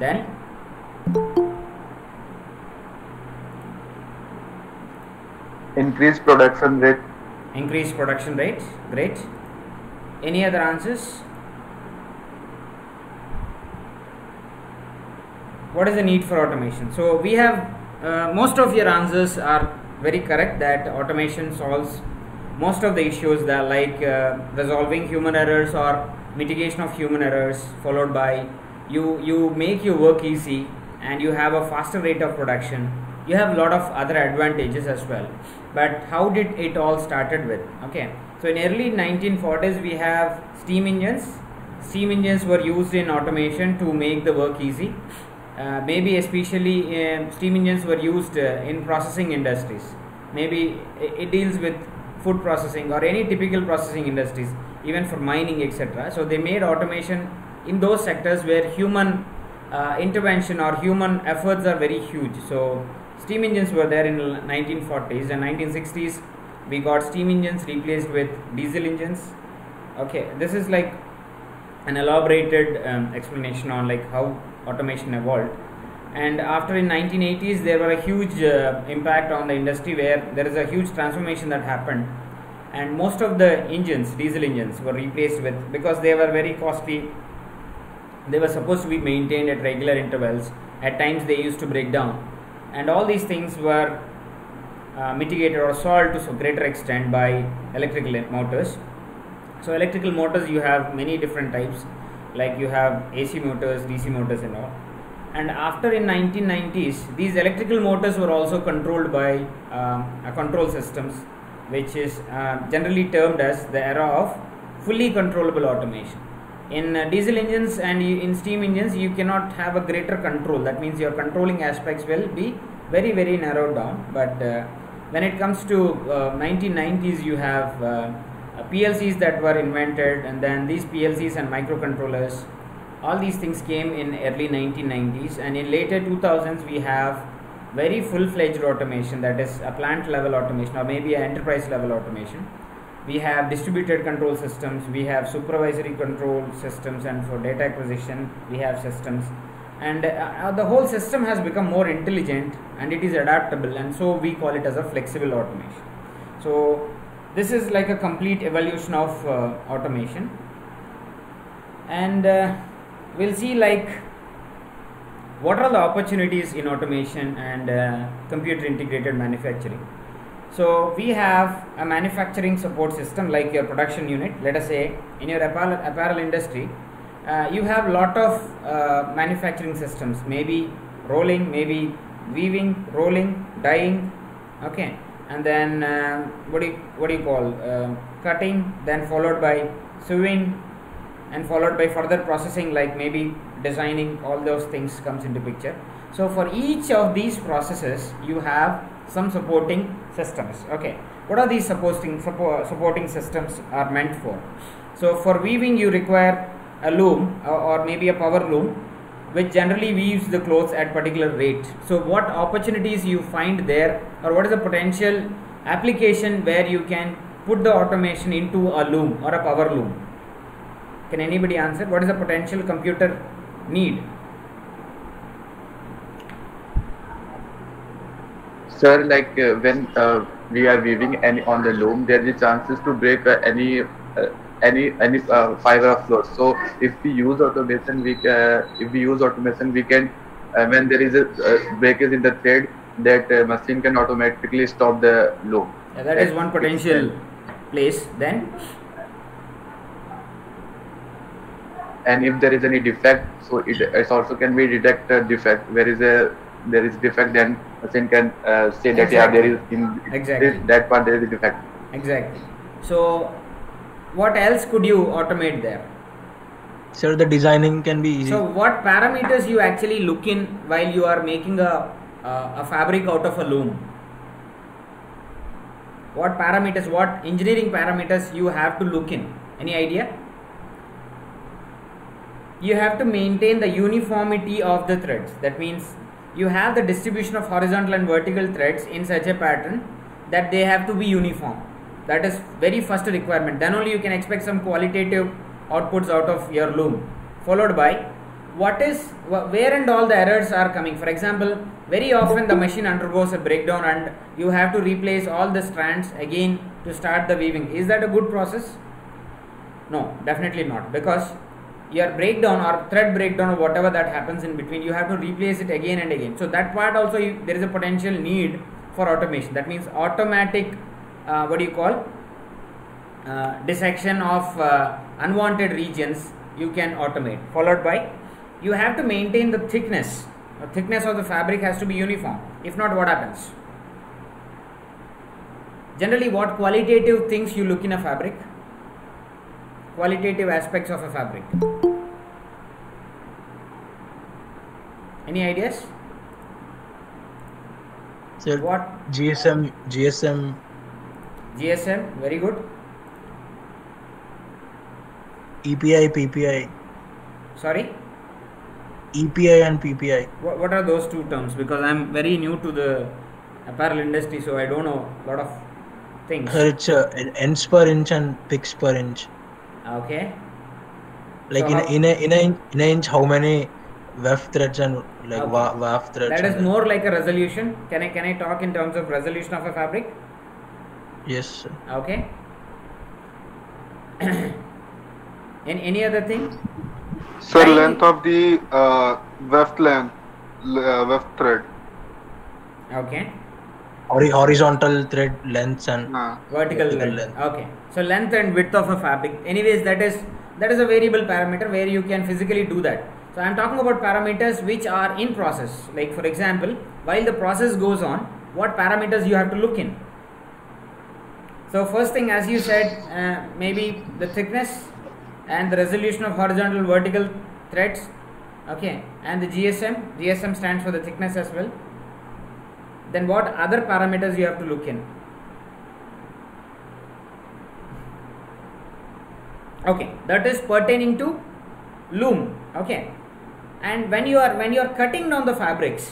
then increase production rate. increase production rate great. Any other answers? What is the need for automation? So we have uh, most of your answers are very correct that automation solves most of the issues that like uh, resolving human errors or mitigation of human errors followed by you you make your work easy and you have a faster rate of production you have a lot of other advantages as well. But how did it all started with? Okay. So in early 1940s we have steam engines. Steam engines were used in automation to make the work easy. Uh, maybe especially uh, steam engines were used uh, in processing industries. Maybe it, it deals with food processing or any typical processing industries even for mining etc so they made automation in those sectors where human uh, intervention or human efforts are very huge. So steam engines were there in 1940s and 1960s we got steam engines replaced with diesel engines. Okay this is like an elaborated um, explanation on like how automation evolved. And after in 1980s there were a huge uh, impact on the industry where there is a huge transformation that happened. And most of the engines diesel engines were replaced with because they were very costly they were supposed to be maintained at regular intervals. At times they used to break down. And all these things were uh, mitigated or solved to a greater extent by electrical motors. So electrical motors you have many different types. Like you have ac motors dc motors and all. And after in 1990s these electrical motors were also controlled by um, control systems which is uh, generally termed as the era of fully controllable automation in uh, diesel engines and in steam engines you cannot have a greater control. That means your controlling aspects will be very very narrowed down. But uh, when it comes to 1990s you have PLCs that were invented and then these PLCs and microcontrollers all these things came in early 1990s and in later 2000s we have very full-fledged automation that is a plant level automation or maybe an enterprise level automation we have distributed control systems we have supervisory control systems and for data acquisition we have systems. And uh, the whole system has become more intelligent and it is adaptable and so we call it as a flexible automation. So this is like a complete evolution of uh, automation. And uh, we'll see like what are the opportunities in automation and uh, computer integrated manufacturing so we have a manufacturing support system like your production unit. Let us say in your apparel, apparel industry uh, you have a lot of uh, manufacturing systems. Maybe rolling maybe weaving rolling dyeing okay? And then uh, what do you what do you call uh, cutting then followed by sewing and followed by further processing like maybe designing all those things comes into picture. So for each of these processes you have some supporting systems. Okay. What are these supporting support, supporting systems are meant for? So for weaving you require a loom or, or maybe a power loom which generally weaves the clothes at particular rate. So what opportunities you find there or what is the potential application where you can put the automation into a loom or a power loom? Can anybody answer? What is the potential computer need sir like uh, when uh, we are weaving any on the loom there is chances to break uh, any uh, any any uh, fiber of cloth so if we use automation we uh, if we use automation we can when there is a breakage in the thread that machine can automatically stop the loom yeah, that is one potential place. Then? And if there is any defect so it, it also can be detect a defect. Where is a there is defect then machine can uh, say that exactly. yeah there is in exactly. this, that part there is a defect. Exactly. So what else could you automate there? Sir the designing can be easy. So what parameters you actually look in while you are making a uh, a fabric out of a loom? What parameters what engineering parameters you have to look in? Any idea? You have to maintain the uniformity of the threads. That means you have the distribution of horizontal and vertical threads in such a pattern that they have to be uniform. That is very first requirement. Then only you can expect some qualitative outputs out of your loom followed by what is wh- where and all the errors are coming. For example very often the machine undergoes a breakdown and you have to replace all the strands again to start the weaving. Is that a good process? No definitely not because your breakdown or thread breakdown or whatever that happens in between you have to replace it again and again. So that part also you, there is a potential need for automation. That means automatic uh, what do you call? Uh, dissection of uh, unwanted regions you can automate followed by you have to maintain the thickness. The thickness of the fabric has to be uniform if not what happens? Generally what qualitative things you look in a fabric qualitative aspects of a fabric. Any ideas? Sir, what? GSM, GSM, gsm very good. EPI, PPI, sorry? EPI and PPI. what, what are those two terms? Because i'm very new to the apparel industry so i don't know a lot of things. Sir, it's uh, ends per inch and picks per inch. Okay Like So in, how- a, in a in a inch, in a inch, how many weft threads and like Okay. wa- warp threads? that is and- more like a resolution can i can i talk in terms of resolution of a fabric Yes. Sir. okay and any other thing Sir, Right. length of the uh, weft length, uh, weft thread. okay Hori- horizontal thread lengths and Uh, vertical Vertical length. length. okay so length and width of a fabric. Anyways that is that is a variable parameter where you can physically do that. So i'm talking about parameters which are in process. Like for example while the process goes on what parameters you have to look in? So first thing as you said uh, maybe the thickness and the resolution of horizontal vertical threads okay and the gsm gsm stands for the thickness as well. Then what other parameters you have to look in okay that is pertaining to loom. Okay. And when you are when you are cutting down the fabrics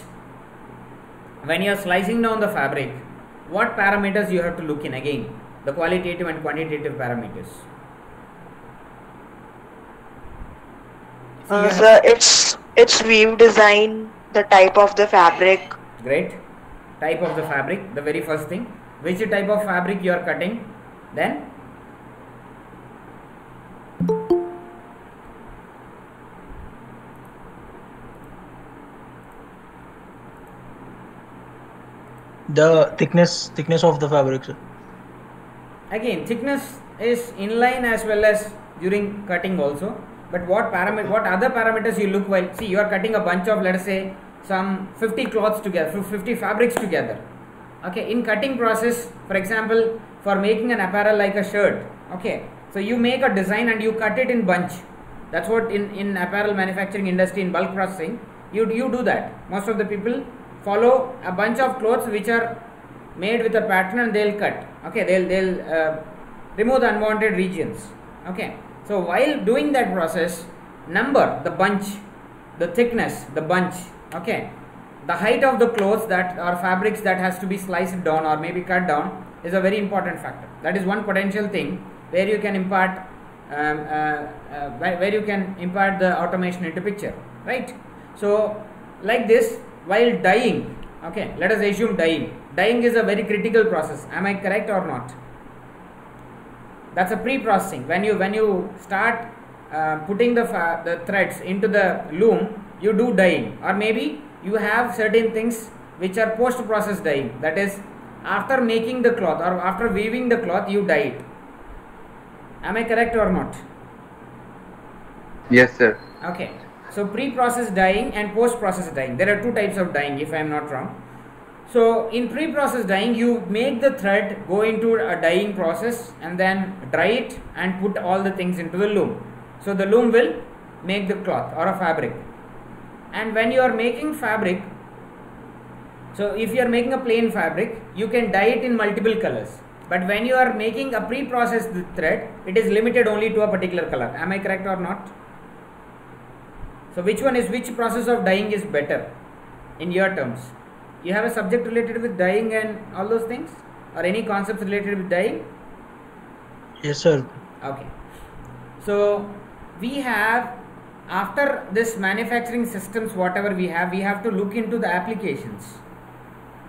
when you are slicing down the fabric what parameters you have to look in again? The qualitative and quantitative parameters. Uh, sir, it's it's weave design, the type of the fabric. great. Type of the fabric the very first thing. Which type of fabric you are cutting? Then the thickness thickness of the fabric. Sir. again thickness is inline as well as during cutting also but what parameter what other parameters you look while see you are cutting a bunch of let us say some 50 cloths together 50 fabrics together okay in cutting process for example for making an apparel like a shirt okay so you make a design and you cut it in bunch. That's what in in apparel manufacturing industry in bulk processing you you do that. Most of the people follow a bunch of clothes which are made with a pattern and they'll cut. Okay they'll they'll uh, remove the unwanted regions. Okay so while doing that process number the bunch the thickness the bunch okay the height of the clothes that are fabrics that has to be sliced down or maybe cut down is a very important factor. That is one potential thing where you can impart um, uh, uh, where, you can impart the automation into picture right? So like this while dyeing okay let us assume dyeing dyeing is a very critical process. Am i correct or not? That's a pre-processing. When you when you start uh, putting the the threads into the loom you do dyeing or maybe you have certain things which are post process dyeing that is after making the cloth or after weaving the cloth you dye it am i correct or not Yes, sir. Okay. So pre-process dyeing and post-process dyeing. There are two types of dyeing, if I am not wrong. So in pre-process dyeing, you make the thread go into a dyeing process and then dry it and put all the things into the loom. So the loom will make the cloth or a fabric. And when you are making fabric, so if you are making a plain fabric, you can dye it in multiple colors. But when you are making a pre-processed thread, it is limited only to a particular color. Am I correct or not? So which one is which process of dyeing is better in your terms? You have a subject related with dyeing and all those things or any concepts related with dyeing? Yes, sir. Okay. So we have after this manufacturing systems whatever we have we have to look into the applications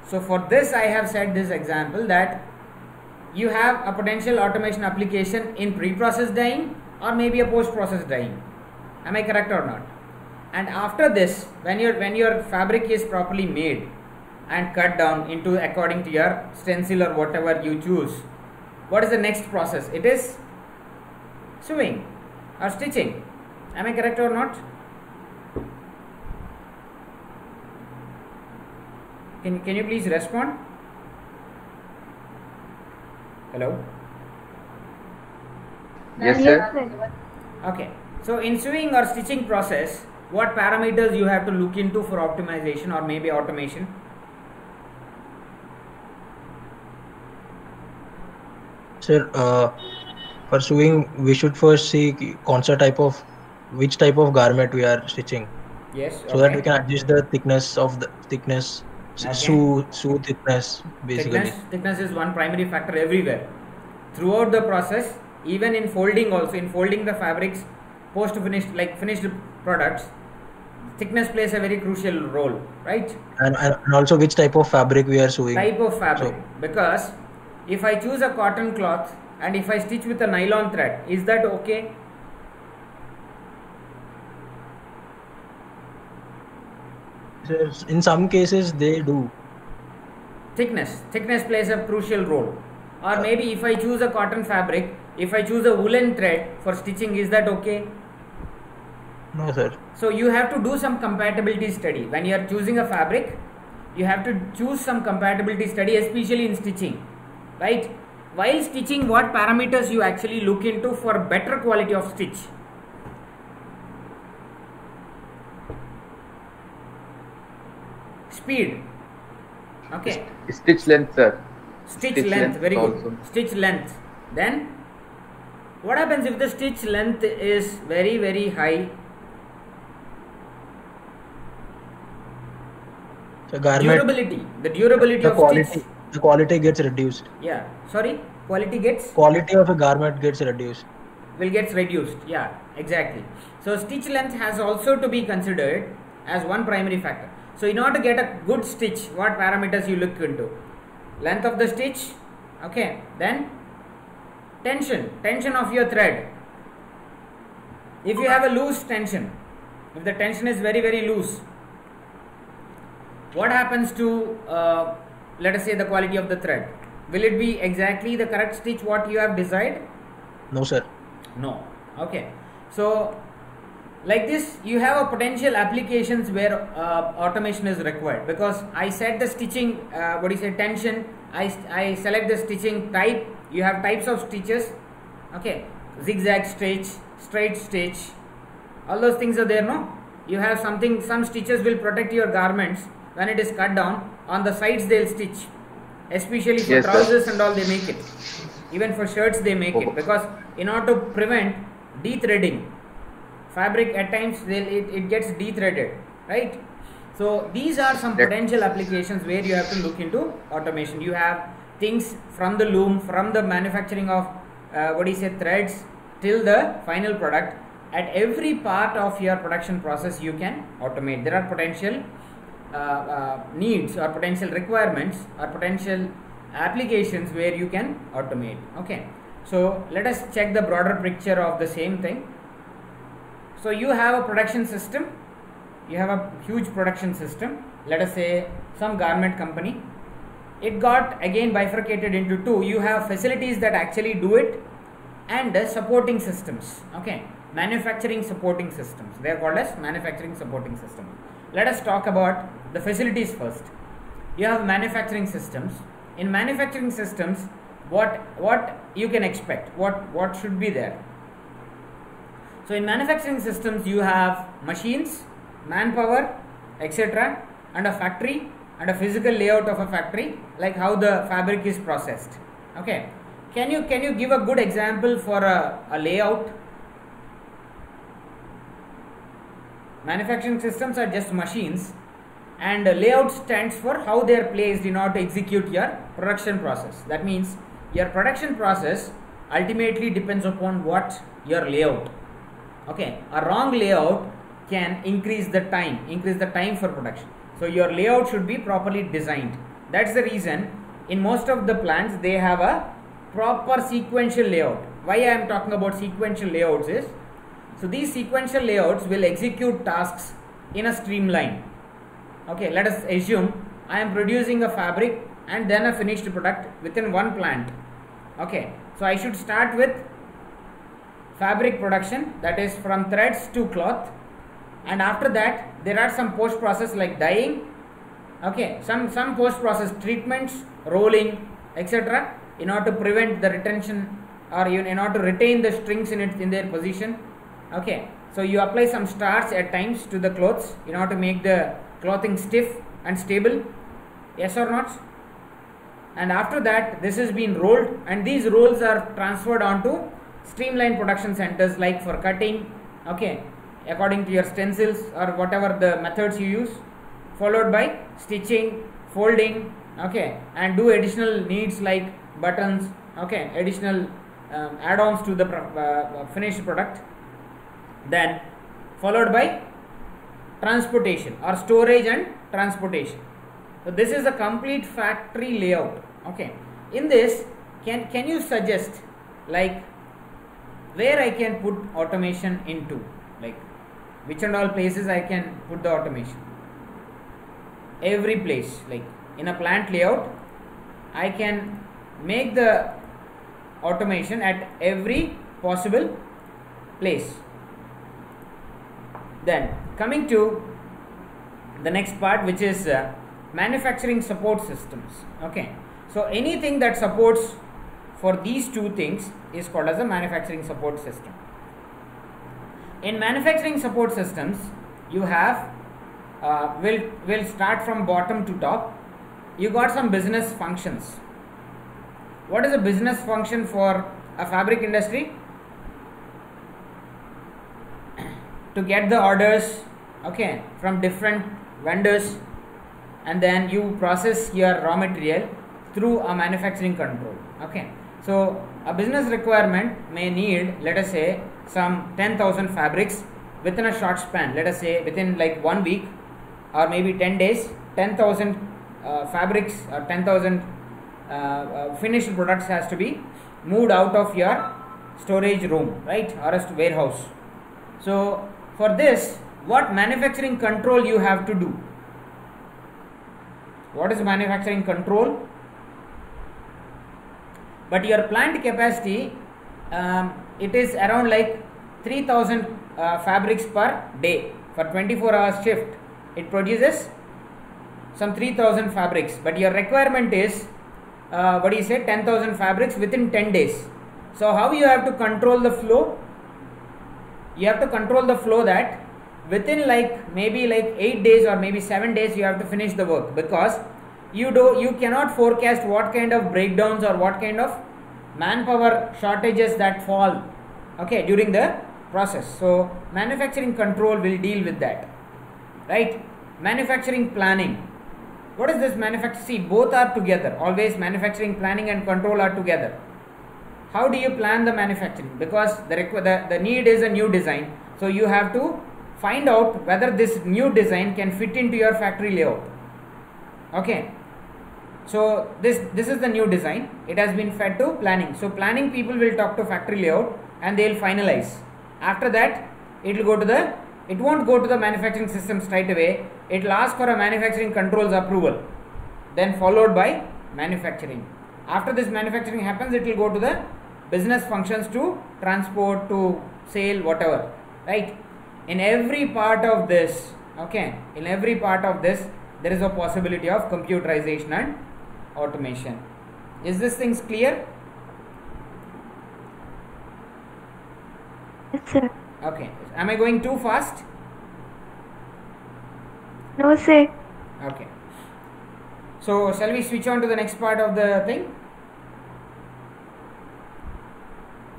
so for this i have said this example that you have a potential automation application in pre-process dyeing or maybe a post-process dyeing. Am i correct or not? And after this when your when your fabric is properly made and cut down into according to your stencil or whatever you choose what is the next process? It is sewing or stitching. Am i correct or not? Can, can you please respond hello? Yes, sir. okay. So in sewing or stitching process what parameters you have to look into for optimization or maybe automation? Sir, uh, for sewing, we should first see ki- kaun sa type of which type of garment we are stitching, yes so that we can adjust the thickness of the thickness, s- Okay. sew thickness basically. thickness thickness is one primary factor everywhere throughout the process even in folding also in folding the fabrics post finished like finished products thickness plays a very crucial role right And, and and also which type of fabric we are sewing. type of fabric So- because if i choose a cotton cloth and if i stitch with a nylon thread is that okay In some cases they do. thickness thickness plays a crucial role or maybe if i choose a cotton fabric if i choose a woolen thread for stitching is that okay No, sir. So you have to do some compatibility study when you are choosing a fabric. You have to choose some compatibility study, especially in stitching, right? While stitching, what parameters you actually look into for better quality of stitch? Speed. Okay. Stitch length, sir. Stitch, Stitch length, length very good. Stitch length. Then, what happens if the stitch length is very very high? The garment, durability the durability the of quality, stitch the quality gets reduced. yeah sorry quality gets Quality of a garment gets reduced. will gets reduced yeah exactly so stitch length has also to be considered as one primary factor so in order to get a good stitch what parameters you look into. Length of the stitch okay then tension tension of your thread. If you have a loose tension if the tension is very very loose what happens to uh, let us say the quality of the thread? Will it be exactly the correct stitch what you have desired? No, sir. no. Okay. So like this you have a potential applications where uh, automation is required. Because i set the stitching uh, what do you say tension. I, I select the stitching type. You have types of stitches. Okay. Zigzag stitch straight stitch. All those things are there no? You have something some stitches will protect your garments. When it is cut down on the sides they'll stitch. Especially for Yes, sir. trousers and all they make it. Even for shirts they make Oh. it because in order to prevent de-threading fabric at times it, it gets de-threaded right? So these are some potential applications where you have to look into automation. You have things from the loom from the manufacturing of uh, what do you say threads till the final product. At every part of your production process you can automate. There are potential uh, uh, needs or potential requirements or potential applications where you can automate. Okay. So let us check the broader picture of the same thing so you have a production system. You have a huge production system. Let us say some garment company. It got again bifurcated into two. You have facilities that actually do it and the supporting systems. Okay. Manufacturing supporting systems. They are called as manufacturing supporting systems let us talk about the facilities first. You have manufacturing systems. In manufacturing systems what what you can expect what what should be there so in manufacturing systems you have machines manpower etc and a factory and a physical layout of a factory like how the fabric is processed. Okay. Can you can you give a good example for a, a layout? Manufacturing systems are just machines and layout stands for how they are placed in order to execute your production process. That means your production process ultimately depends upon what your layout Okay, a wrong layout can increase the time, increase the time for production. So your layout should be properly designed. That's the reason in most of the plants they have a proper sequential layout. Why I am talking about sequential layouts is so these sequential layouts will execute tasks in a streamline. Okay, let us assume I am producing a fabric and then a finished product within one plant. Okay, so I should start with fabric production that is from threads to cloth. And after that there are some post process like dyeing. Okay some some post process treatments rolling etc in order to prevent the retention or in order to retain the strings in it in their position. Okay so you apply some starch at times to the clothes in order to make the clothing stiff and stable. Yes or not? And after that this has been rolled and these rolls are transferred onto streamline production centers like for cutting okay according to your stencils or whatever the methods you use followed by stitching folding okay and do additional needs like buttons okay additional um, add-ons to the pro- uh, finished product. Then followed by transportation or storage and transportation. So this is a complete factory layout okay. In this can can you suggest like where i can put automation into like which and all places i can put the automation. Every place like in a plant layout i can make the automation at every possible place. Then coming to the next part which is uh, manufacturing support systems. Okay. So anything that supports for these two things is called as a manufacturing support system. In manufacturing support systems you have uh, will will start from bottom to top. You got some business functions. What is a business function for a fabric industry? To get the orders okay from different vendors and then you process your raw material through a manufacturing control okay so a business requirement may need let us say some 10000 fabrics within a short span. Let us say within like one week or maybe 10 days 10000 uh, fabrics or 10000 uh, uh, finished products has to be moved out of your storage room right? Or a warehouse. So for this what manufacturing control you have to do? What is manufacturing control but your plant capacity um, it is around like 3000 uh, fabrics per day for 24 hours shift. It produces some 3000 fabrics. But your requirement is uh, what do you say 10000 fabrics within 10 days. So how you have to control the flow? You have to control the flow that within like maybe like 8 days or maybe 7 days you have to finish the work. Because you do you cannot forecast what kind of breakdowns or what kind of manpower shortages that fall okay during the process. So manufacturing control will deal with that right? Manufacturing planning. What is this manufacturing? See both are together. Always manufacturing planning and control are together. How do you plan the manufacturing? Because the, the the need is a new design. So you have to find out whether this new design can fit into your factory layout. Okay so this this is the new design. It has been fed to planning. So planning people will talk to factory layout and they will finalize. After that it will go to the it won't go to the manufacturing system straight away. It will ask for a manufacturing controls approval then followed by manufacturing. After this manufacturing happens it will go to the business functions to transport to sale whatever right? In every part of this okay in every part of this there is a possibility of computerization and automation. Is this things clear? Yes, sir. okay. Am i going too fast? No, sir. okay. So shall we switch on to the next part of the thing?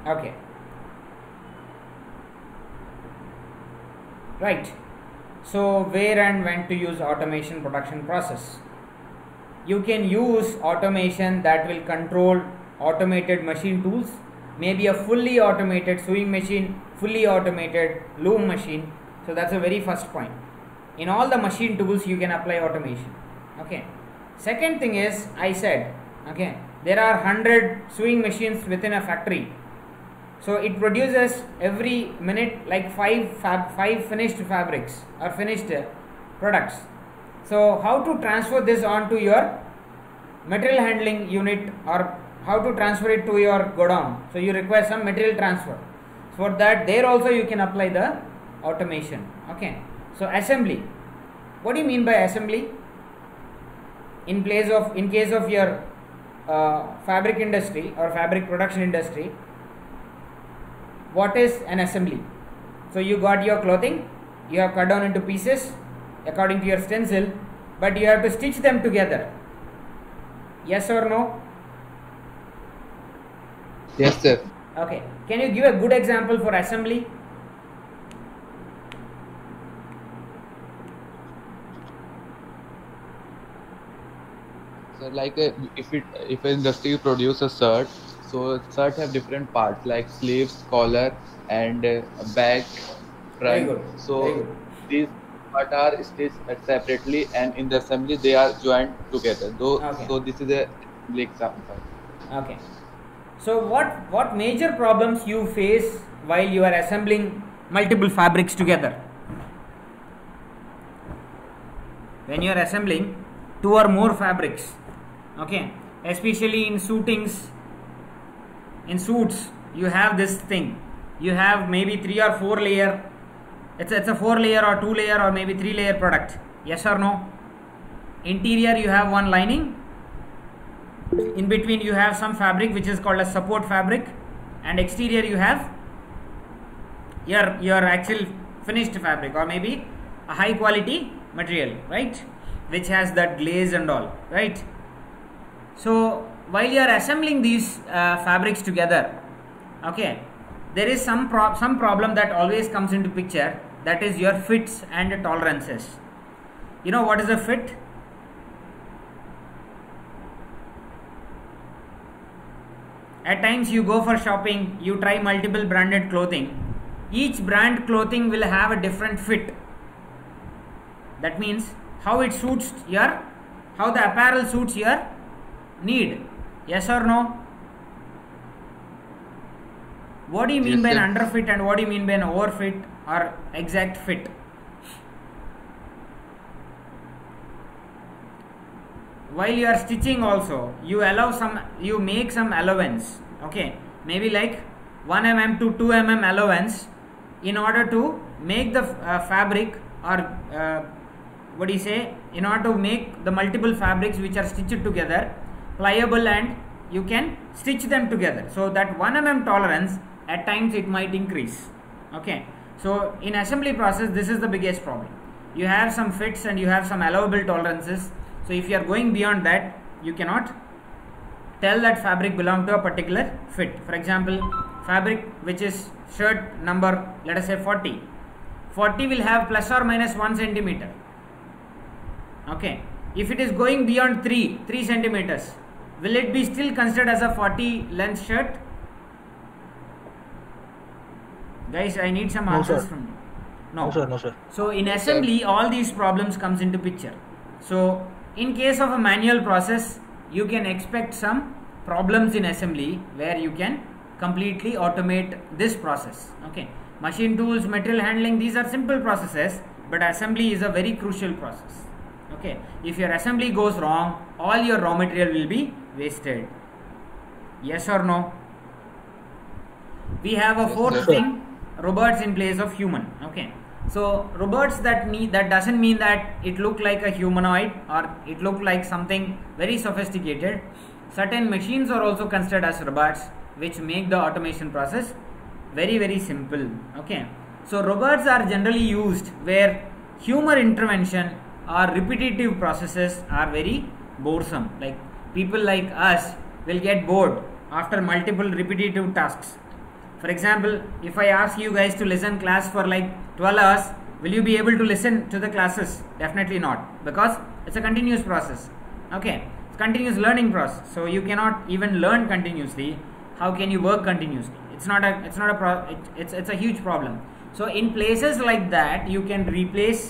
Okay. Right. So where and when to use automation production process you can use automation that will control automated machine tools maybe a fully automated sewing machine, fully automated loom machine. So that's a very first point. In all the machine tools, you can apply automation. Okay. Second thing is, I said, okay, there are 100 sewing machines within a factory. So it produces every minute like five fab, five finished fabrics or finished products. So how to transfer this onto your material handling unit or how to transfer it to your godown. So you require some material transfer. For that, there also you can apply the automation. Okay. So assembly. What do you mean by assembly? In place of in case of your uh, fabric industry or fabric production industry, what is an assembly? So you got your clothing, you have cut down into pieces according to your stencil, but you have to stitch them together. Yes or no? Yes, sir. Okay. Can you give a good example for assembly? So like uh, if it if an industry produce a shirt, so shirt have different parts like sleeves, collar, and uh, back, good. So these part are stitched separately, and in the assembly they are joined together. Though, Okay. so this is a example. Okay. So what what major problems you face while you are assembling multiple fabrics together? When you are assembling two or more fabrics, okay, especially in suitings, in suits, you have this thing. You have maybe three or four layer. It's it's a four layer or two layer or maybe three layer product. Yes or no? Interior you have one lining. In between you have some fabric which is called a support fabric. And exterior you have your your actual finished fabric or maybe a high quality material right? Which has that glaze and all right? So while you are assembling these uh, fabrics together okay there is some pro- some problem that always comes into picture that is your fits and tolerances you know what is a fit At times you go for shopping, you try multiple branded clothing. Each brand clothing will have a different fit. That means how it suits your how the apparel suits your need. Yes or no? What do you mean Yes, by an underfit and what do you mean by an overfit or exact fit? while you are stitching also you allow some you make some allowance okay? Maybe like 1 mm to 2 mm allowance in order to make the uh, fabric or uh, what do you say? In order to make the multiple fabrics which are stitched together pliable and you can stitch them together. So that 1 mm tolerance at times it might increase okay so in assembly process this is the biggest problem. You have some fits and you have some allowable tolerances. So if you are going beyond that you cannot tell that fabric belong to a particular fit. For example fabric which is shirt number let us say 40 40 will have plus or minus 1 centimeter. Okay. If it is going beyond 3 3 centimeters will it be still considered as a 40 length shirt guys i need some answers sir. from you No, sir. No, sir. so in assembly, all these problems comes into picture. So in case of a manual process, you can expect some problems in assembly where you can completely automate this process. Okay, machine tools, material handling, these are simple processes, but assembly is a very crucial process. Okay, if your assembly goes wrong, all your raw material will be wasted. Yes or no? We have a Yes, fourth sir. thing robots in place of human okay. So robots that need that doesn't mean that it look like a humanoid or it look like something very sophisticated. Certain machines are also considered as robots which make the automation process very very simple okay. So robots are generally used where human intervention or repetitive processes are very boresome. Like people like us will get bored after multiple repetitive tasks for example, if I ask you guys to listen class for like 12 hours, will you be able to listen to the classes? Definitely not because it's a continuous process. Okay, it's continuous learning process. So you cannot even learn continuously. how can you work continuously it's not a it's not a pro- it, it's it's a huge problem so in places like that you can replace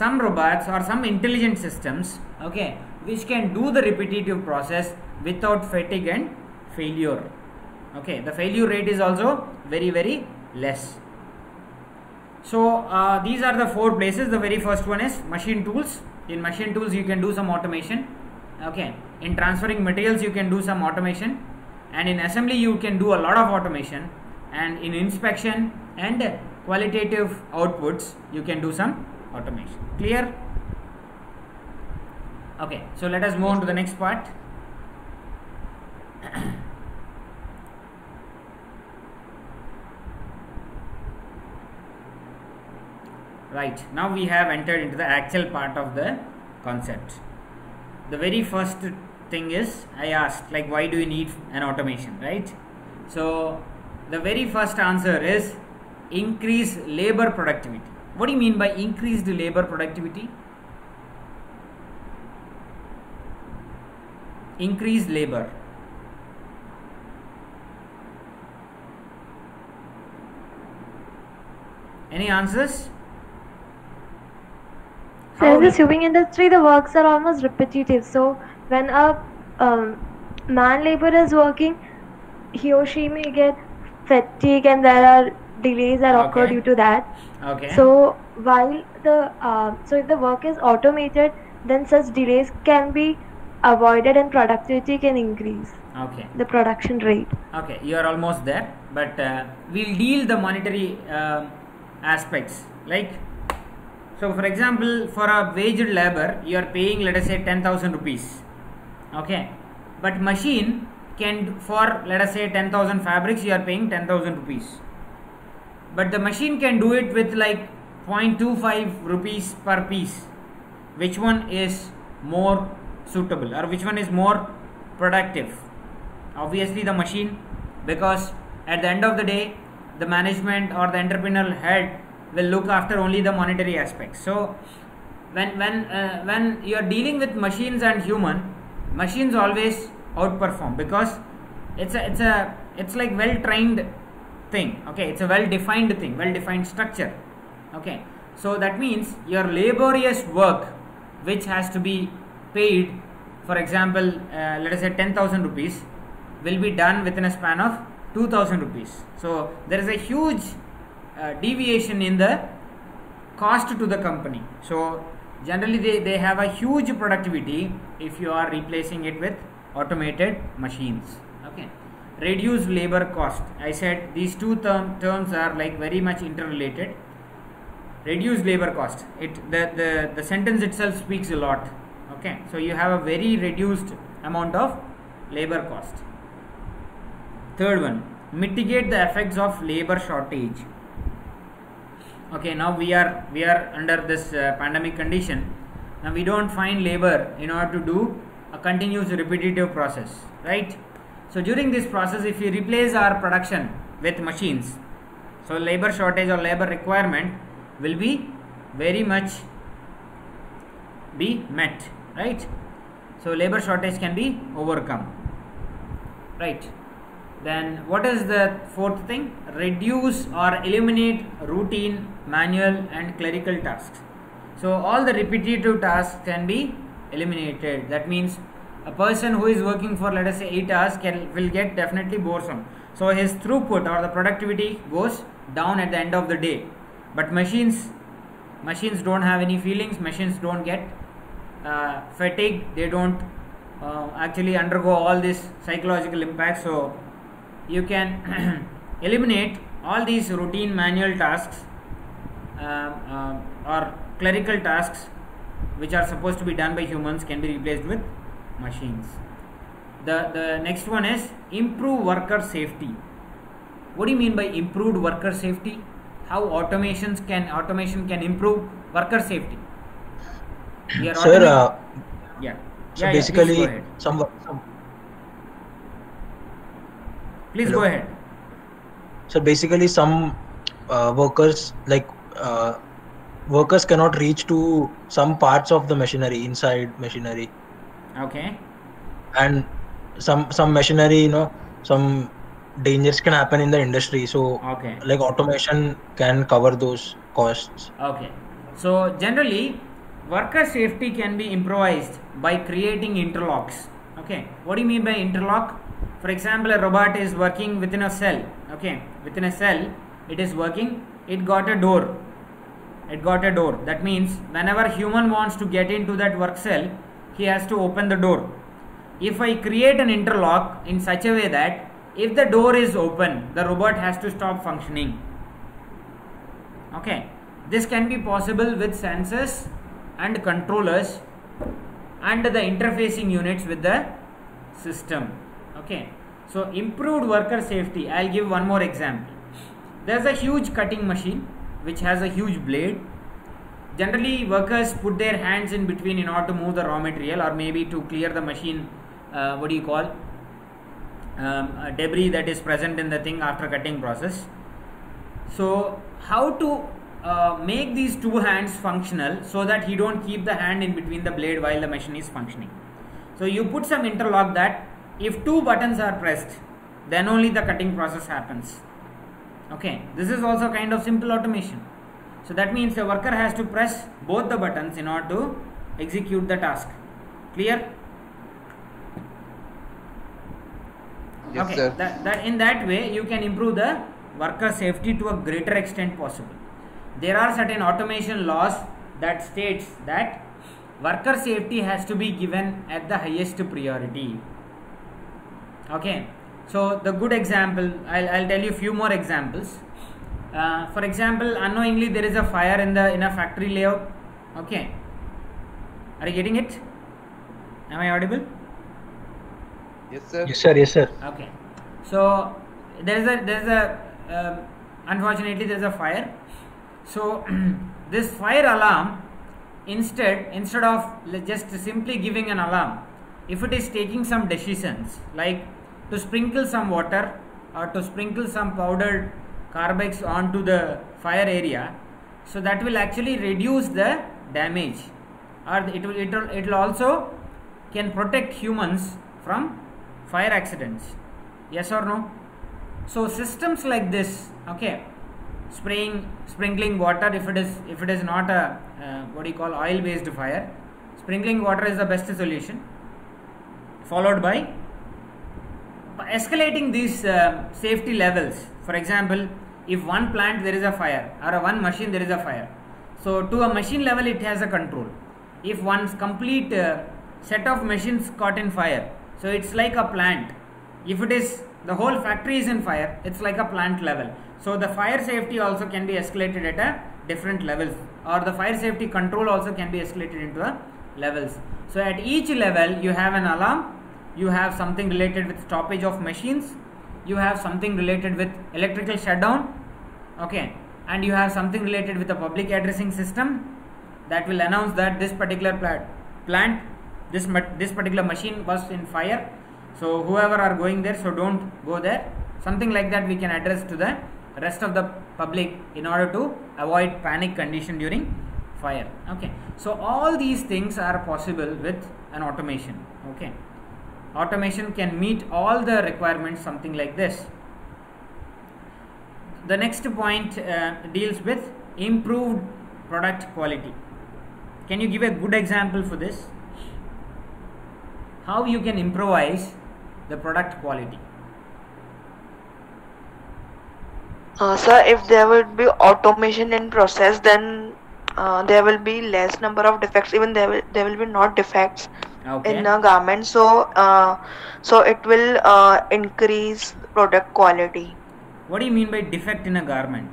some robots or some intelligent systems okay which can do the repetitive process without fatigue and failure okay the failure rate is also very very less. So uh, these are the four places. The very first one is machine tools. In machine tools you can do some automation. Okay in transferring materials you can do some automation. And in assembly you can do a lot of automation. And in inspection and qualitative outputs you can do some automation. Clear? Okay so let us move on to the next part right. Now we have entered into the actual part of the concept. The very first thing is i asked like why do you need an automation right? So the very first answer is increase labor productivity. What do you mean by increased labor productivity? Increased labor. Any answers So in the sewing industry, the works are almost repetitive. So when a um, man laborer is working, he or she may get fatigue, and there are delays that occur Okay. due to that. okay So while the uh, so if the work is automated, then such delays can be avoided and productivity can increase okay the production rate. okay you are almost there but uh, we'll deal the monetary uh, aspects like so for example for a waged labor you are paying let us say 10000 rupees. Okay? But machine can for let us say 10000 fabrics you are paying 10000 rupees. But the machine can do it with like 0.25 rupees per piece. Which one is more suitable or which one is more productive? Obviously the machine because at the end of the day the management or the entrepreneurial head will look after only the monetary aspects. So when when uh, when you are dealing with machines and human machines always outperform because it's a it's a it's like well trained thing okay? It's a well defined thing well defined structure okay? So that means your laborious work which has to be paid for example uh, let us say 10000 rupees will be done within a span of 2000 rupees. So there is a huge uh, deviation in the cost to the company. So generally they, they have a huge productivity if you are replacing it with automated machines. Okay. Reduce labor cost. I said these two term, terms are like very much interrelated. Reduce labor cost. It the, the the sentence itself speaks a lot. Okay. So you have a very reduced amount of labor cost. Third one. Mitigate the effects of labor shortage okay now we are we are under this uh, pandemic condition. Now we don't find labor in order to do a continuous repetitive process right? So during this process if we replace our production with machines so labor shortage or labor requirement will be very much be met right? So labor shortage can be overcome right then what is the fourth thing? Reduce or eliminate routine manual and clerical tasks. So all the repetitive tasks can be eliminated. That means a person who is working for let us say 8 hours can will get definitely boresome so his throughput or the productivity goes down at the end of the day. But machines machines don't have any feelings. Machines don't get uh, fatigue they don't uh, actually undergo all this psychological impact. So you can eliminate all these routine manual tasks um, uh, or clerical tasks which are supposed to be done by humans can be replaced with machines. The the next one is improve worker safety. What do you mean by improved worker safety? How automations can automation can improve worker safety? Sir, uh, yeah. so yeah, yeah, basically ahead. some, some please Hello? go ahead so basically some uh, workers like uh, workers cannot reach to some parts of the machinery inside machinery okay and some some machinery you know some dangers can happen in the industry. So Okay. like automation can cover those costs. Okay. So generally, worker safety can be improvised by creating interlocks. Okay. What do you mean by interlock? For example, a robot is working within a cell. Okay. Within a cell, it is working. It got a door. It got a door. That means whenever human wants to get into that work cell, he has to open the door. If I create an interlock in such a way that if the door is open, the robot has to stop functioning okay this can be possible with sensors and controllers and the interfacing units with the system okay. So improved worker safety. I'll give one more example. There's a huge cutting machine which has a huge blade. Generally workers put their hands in between in order to move the raw material or maybe to clear the machine uh, what do you call? Um, uh, debris that is present in the thing after cutting process. So how to uh, make these two hands functional so that you don't keep the hand in between the blade while the machine is functioning? So you put some interlock that if two buttons are pressed then only the cutting process happens. Okay this is also kind of simple automation. So that means a worker has to press both the buttons in order to execute the task. Clear? Yes, okay sir. That, that in that way you can improve the worker safety to a greater extent possible. There are certain automation laws that states that worker safety has to be given at the highest priority okay so the good example i'll, I'll tell you a few more examples uh, for example unknowingly there is a fire in the in a factory layout okay are you getting it am i audible Yes, sir. Yes, sir. Yes, sir. okay so there is a there is a um unfortunately there is a fire so this fire alarm instead instead of just simply giving an alarm if it is taking some decisions like to sprinkle some water or to sprinkle some powdered carbex onto the fire area. So that will actually reduce the damage. Or it will it will, it will also can protect humans from fire accidents. Yes or no? So systems like this okay spraying sprinkling water if it is if it is not a uh, what do you call oil based fire sprinkling water is the best solution followed by escalating these uh, safety levels. For example if one plant there is a fire or one machine there is a fire. So to a machine level it has a control. If one's complete uh, set of machines caught in fire so it's like a plant. If it is the whole factory is in fire it's like a plant level. So the fire safety also can be escalated at a different levels or the fire safety control also can be escalated into a levels. So at each level you have an alarm you have something related with stoppage of machines. You have something related with electrical shutdown. Okay. And you have something related with a public addressing system that will announce that this particular plant plant this this particular machine was in fire. So whoever are going there so don't go there. Something like that we can address to the rest of the public in order to avoid panic condition during fire. Okay. So all these things are possible with an automation. Okay automation can meet all the requirements something like this. The next point uh, deals with improved product quality. Can you give a good example for this? How you can improvise the product quality? Uh, sir, if there will be automation in process, then uh, there will be less number of defects. Even there will there will be not defects okay in a garment. So uh, so it will uh, increase product quality. what do you mean by defect in a garment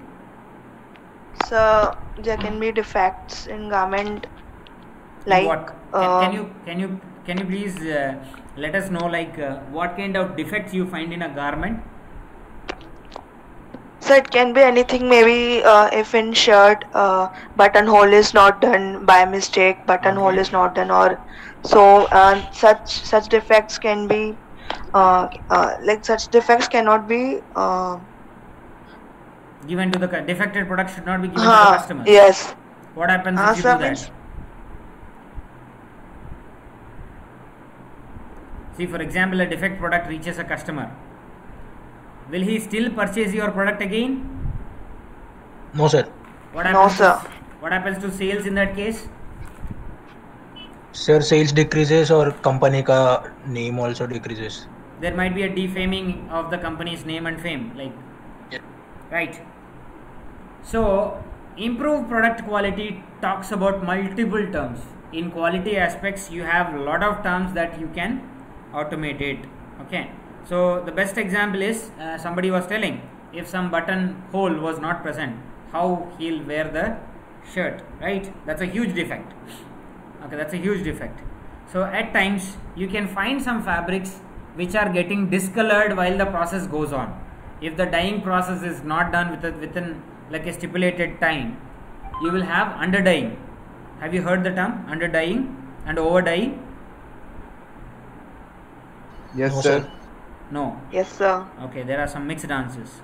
So there can be defects in garment, like what can, uh, can you can you can you please uh, let us know like uh, what kind of defects you find in a garment So it can be anything. Maybe uh, if in shirt uh, buttonhole is not done by mistake, buttonhole Okay. is not done, or so uh, such such defects can be uh, uh, like such defects cannot be. Uh, given to the defected product should not be given to the huh, customer yes. what happens Uh, if you sir, do that see for example a defect product reaches a customer will he still purchase your product again? No, sir. What No, sir. To, what happens to sales in that case? Sir, sales decreases or company ka name also decreases. There might be a defaming of the company's name and fame, like Yeah. right. So, improve product quality talks about multiple terms. In quality aspects, you have a lot of terms that you can automate it. Okay. So the best example is uh, somebody was telling if some button hole was not present, how he'll wear the shirt, right? That's a huge defect. Okay, that's a huge defect. So at times you can find some fabrics which are getting discolored while the process goes on. If the dyeing process is not done with a, within like a stipulated time, you will have under dyeing. Have you heard the term under dyeing and over dyeing? Yes, No, sir. sir. No. Yes, sir. Okay, there are some mixed answers.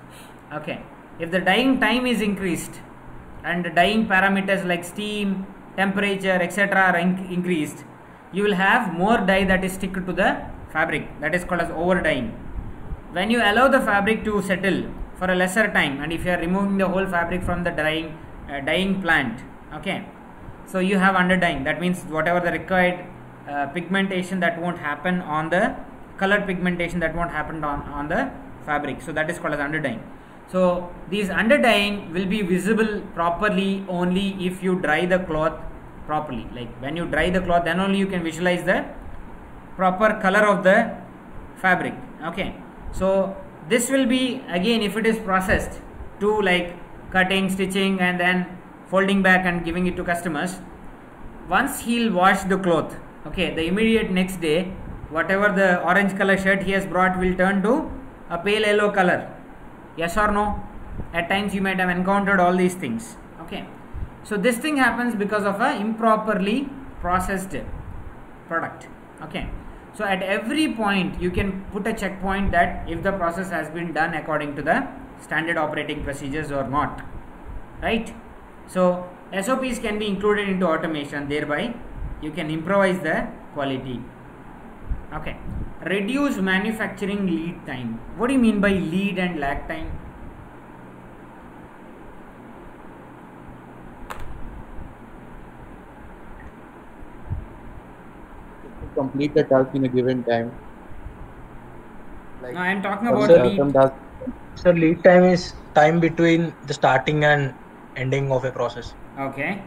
Okay, if the dyeing time is increased and the dyeing parameters like steam, temperature, etc. are in- increased, you will have more dye that is stick to the fabric. That is called as over dyeing. When you allow the fabric to settle for a lesser time, and if you are removing the whole fabric from the dyeing uh, dyeing plant, okay, so you have under dyeing. That means whatever the required uh, pigmentation that won't happen on the color pigmentation that won't happen on, on the fabric. So that is called as under dyeing. So these under dyeing will be visible properly only if you dry the cloth properly. Like when you dry the cloth, then only you can visualize the proper color of the fabric. Okay. So this will be again if it is processed to like cutting, stitching, and then folding back and giving it to customers. Once he'll wash the cloth, okay, the immediate next day, whatever the orange color shirt he has brought will turn to a pale yellow color. Yes or no? At times you might have encountered all these things. Okay. So this thing happens because of a improperly processed product. Okay. So at every point you can put a checkpoint that if the process has been done according to the standard operating procedures or not. Right? So SOPs can be included into automation, thereby you can improvise the quality. Okay. Reduce manufacturing lead time. What do you mean by lead and lag time? Complete the task in a given time. Like No, I am talking about Sir, lead. some task Sir, lead time is time between the starting and ending of a process. Okay.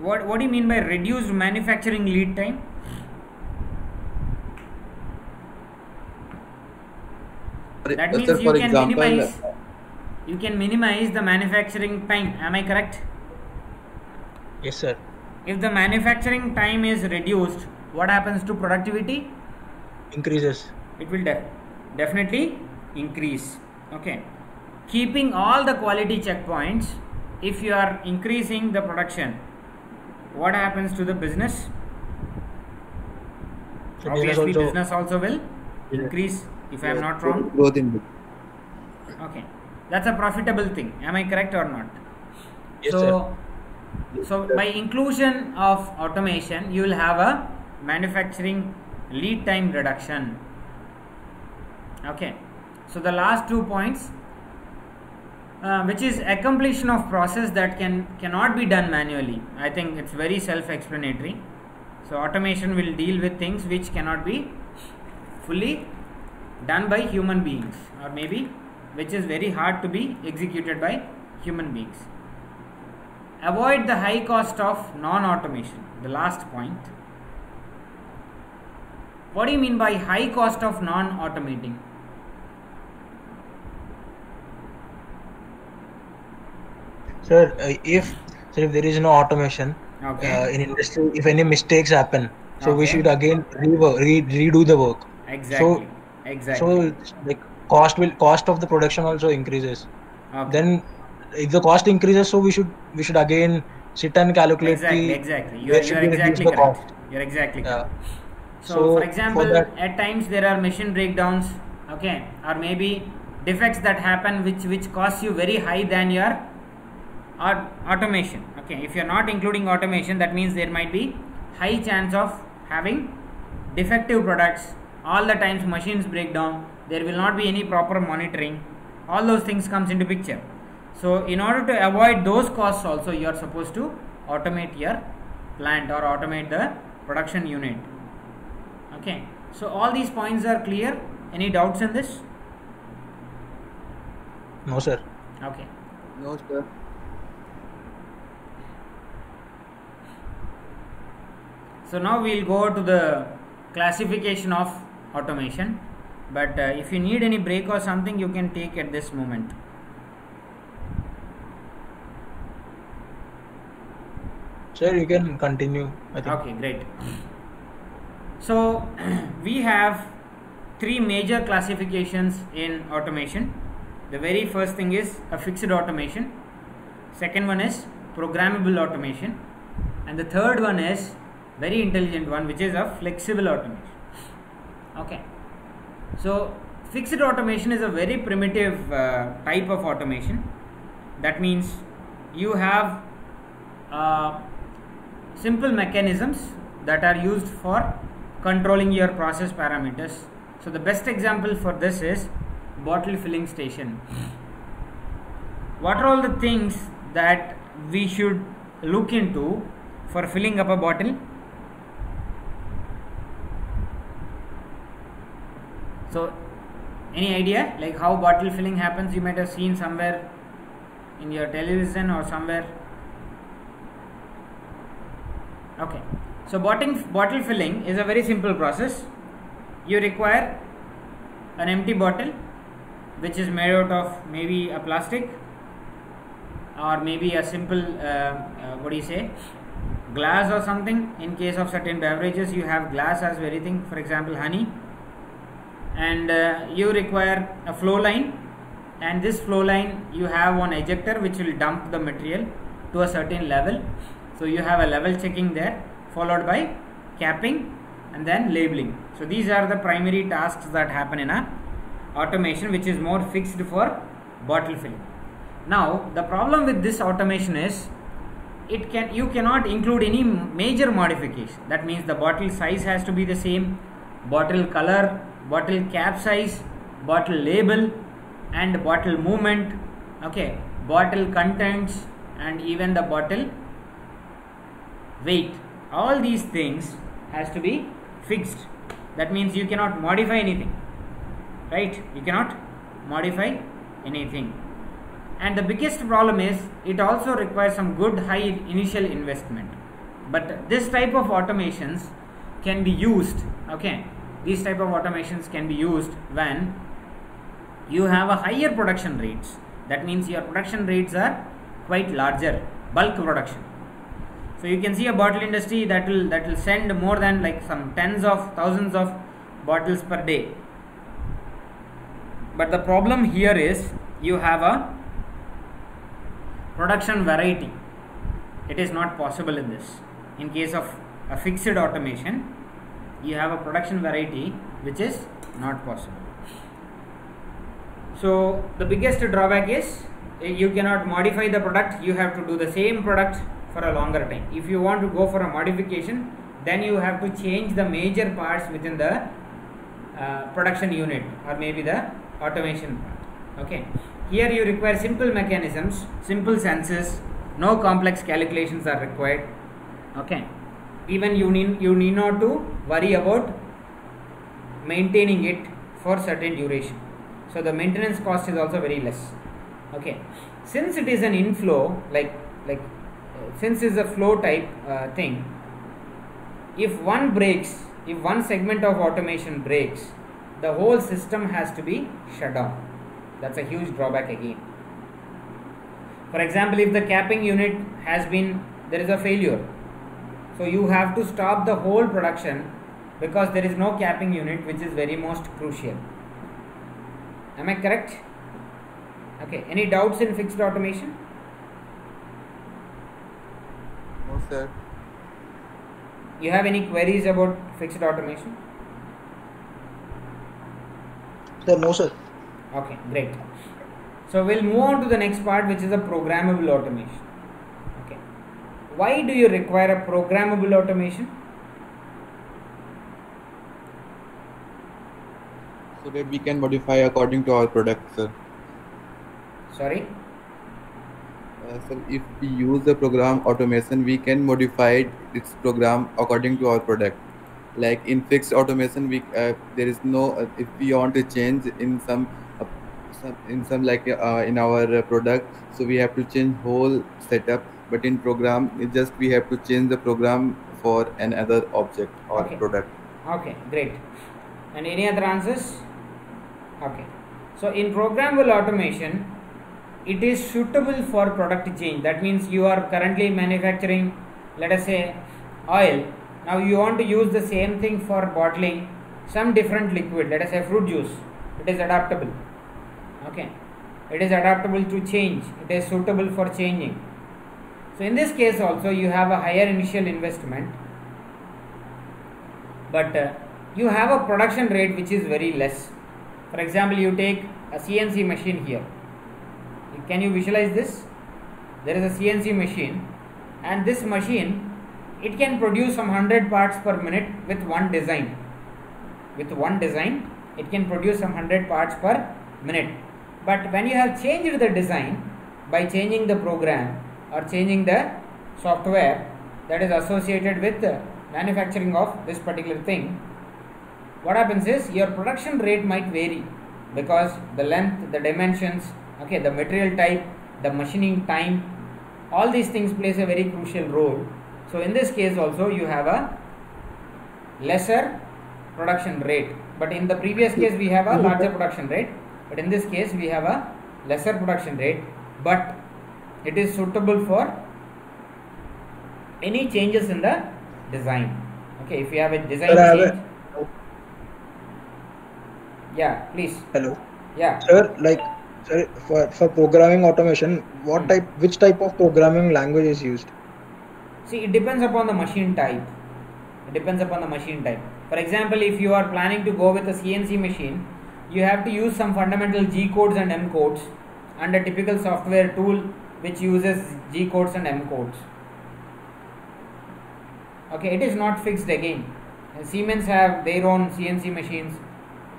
What What do you mean by reduced manufacturing lead time? That uh, Sir, means you can example, minimize. You can minimize the manufacturing time. Am I correct? Yes, sir. If the manufacturing time is reduced, what happens to productivity? Increases. It will def- definitely increase. Okay. Keeping all the quality checkpoints, if you are increasing the production, what happens to the business? So Obviously, business also- business also will Yeah. increase. If I am not wrong, growth in okay, that's a profitable thing. Am I correct or not? Yes, so, sir. so by inclusion of automation, you will have a manufacturing lead time reduction. Okay, so the last two points, uh, which is accomplishment of process that can cannot be done manually. I think it's very self-explanatory. So automation will deal with things which cannot be fully done by human beings, or maybe which is very hard to be executed by human beings. Avoid the high cost of non-automation. The last point. What do you mean by high cost of non-automating? Sir, uh, if sir, if there is no automation Okay. uh, in industry, if any mistakes happen, so we should again rework, re- redo the work. exactly. Exactly. So like cost will cost of the production also increases. okay. Then if the cost increases, so we should we should again sit and calculate exactly, the exactly. You're, you're exactly correct. cost. You are exactly Yeah. correct. So, So, for for example, that- at times there are machine breakdowns, okay, or maybe defects that happen which which cost you very high than your aut- automation. Okay, if you are not including automation, that means there might be high chance of having defective products all the times machines break down there will not be any proper monitoring. All those things comes into picture. So in order to avoid those costs also you are supposed to automate your plant or automate the production unit. Okay. So all these points are clear? Any doubts in this? No, sir. okay. No, sir. So now we'll go to the classification of automation. But uh, if you need any break or something, you can take at this moment. Sir, you can continue. I think. Okay, great. So we have three major classifications in automation. The very first thing is a fixed automation. Second one is programmable automation, and the third one is very intelligent one, which is a flexible automation. Okay. So fixed automation is a very primitive uh, type of automation. That means you have uh, simple mechanisms that are used for controlling your process parameters. So the best example for this is bottle filling station. What are all the things that we should look into for filling up a bottle? So any idea? Like how bottle filling happens? You might have seen somewhere in your television or somewhere. Okay. So bottle, bottle filling is a very simple process. You require an empty bottle which is made out of maybe a plastic or maybe a simple uh, uh, what do you say? Glass or something. In case of certain beverages you have glass as very thing for example honey and uh, you require a flow line. And this flow line you have one ejector which will dump the material to a certain level. So you have a level checking there followed by capping and then labeling. So these are the primary tasks that happen in a automation which is more fixed for bottle filling. Now the problem with this automation is it can you cannot include any major modification. That means the bottle size has to be the same bottle color bottle cap size bottle label and bottle movement. Okay bottle contents and even the bottle weight. All these things has to be fixed. That means you cannot modify anything right? You cannot modify anything. And the biggest problem is it also requires some good high initial investment. But this type of automations can be used okay these type of automations can be used when you have a higher production rates. That means your production rates are quite larger bulk production. So you can see a bottle industry that will that will send more than like some tens of thousands of bottles per day. But the problem here is you have a production variety. It is not possible in this. In case of a fixed automation you have a production variety which is not possible. So the biggest drawback is eh, you cannot modify the product you have to do the same product for a longer time. If you want to go for a modification then you have to change the major parts within the uh, production unit or maybe the automation part okay? Here you require simple mechanisms simple sensors, no complex calculations are required okay even you need you need not to worry about maintaining it for certain duration. So the maintenance cost is also very less. Okay. Since it is an inflow like like uh, since it's a flow type uh, thing if one breaks if one segment of automation breaks the whole system has to be shut down. That's a huge drawback again. For example if the capping unit has been there is a failure so you have to stop the whole production because there is no capping unit which is very most crucial am i correct okay any doubts in fixed automation No, sir. you have any queries about fixed automation Sir, no, sir. Okay, great. So we'll move on to the next part, which is a programmable automation. Why do you require a programmable automation? So that we can modify according to our product, sir. Sorry. Uh, so if we use the program automation, we can modify its program according to our product. Like in fixed automation, we uh, there is no uh, if we want to change in some, uh, some in some like uh, in our uh, product, so we have to change whole setup. But in program, it just we have to change the program for another object or Okay. product. Okay, great. And any other answers? Okay. So in programmable automation, it is suitable for product change. That means you are currently manufacturing, let us say, oil. Now you want to use the same thing for bottling some different liquid, let us say fruit juice. It is adaptable. Okay. It is adaptable to change. It is suitable for changing. So in this case also you have a higher initial investment but uh, you have a production rate which is very less. For example, you take a CNC machine here. Can you visualize this? There is a CNC machine, and this machine it can produce some 100 parts per minute with one design. With one design, it can produce some 100 parts per minute. But when you have changed the design by changing the program or changing the software that is associated with manufacturing of this particular thing, what happens is your production rate might vary because the length, the dimensions, okay, the material type, the machining time, all these things plays a very crucial role. So in this case also you have a lesser production rate, but in the previous case we have a larger production rate, but in this case we have a lesser production rate, but it is suitable for any changes in the design. Okay, if you have a design Sir, I have a- change, yeah, please, Hello. yeah. Sir, like, sir, for, for programming automation, what Hmm. type, which type of programming language is used? See, it depends upon the machine type. It depends upon the machine type. For example, if you are planning to go with a CNC machine, you have to use some fundamental G codes and M codes and a typical software tool which uses G codes and M codes. Okay, it is not fixed again. Uh, Siemens have their own CNC machines.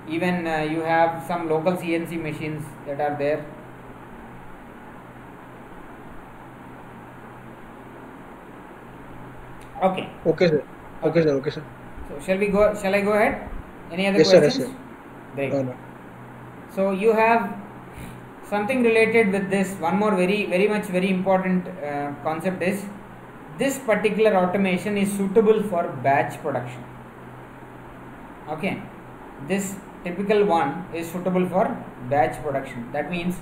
Even uh, you have some local CNC machines that are there. Okay. Okay, sir. Okay, sir. Okay, sir. So shall we go? Shall I go ahead? Any other Yes, sir. Yes, questions? sir. Great. No, no. So you have something related with this. One more very, very much very important uh, concept is this particular automation is suitable for batch production. Okay, this typical one is suitable for batch production. That means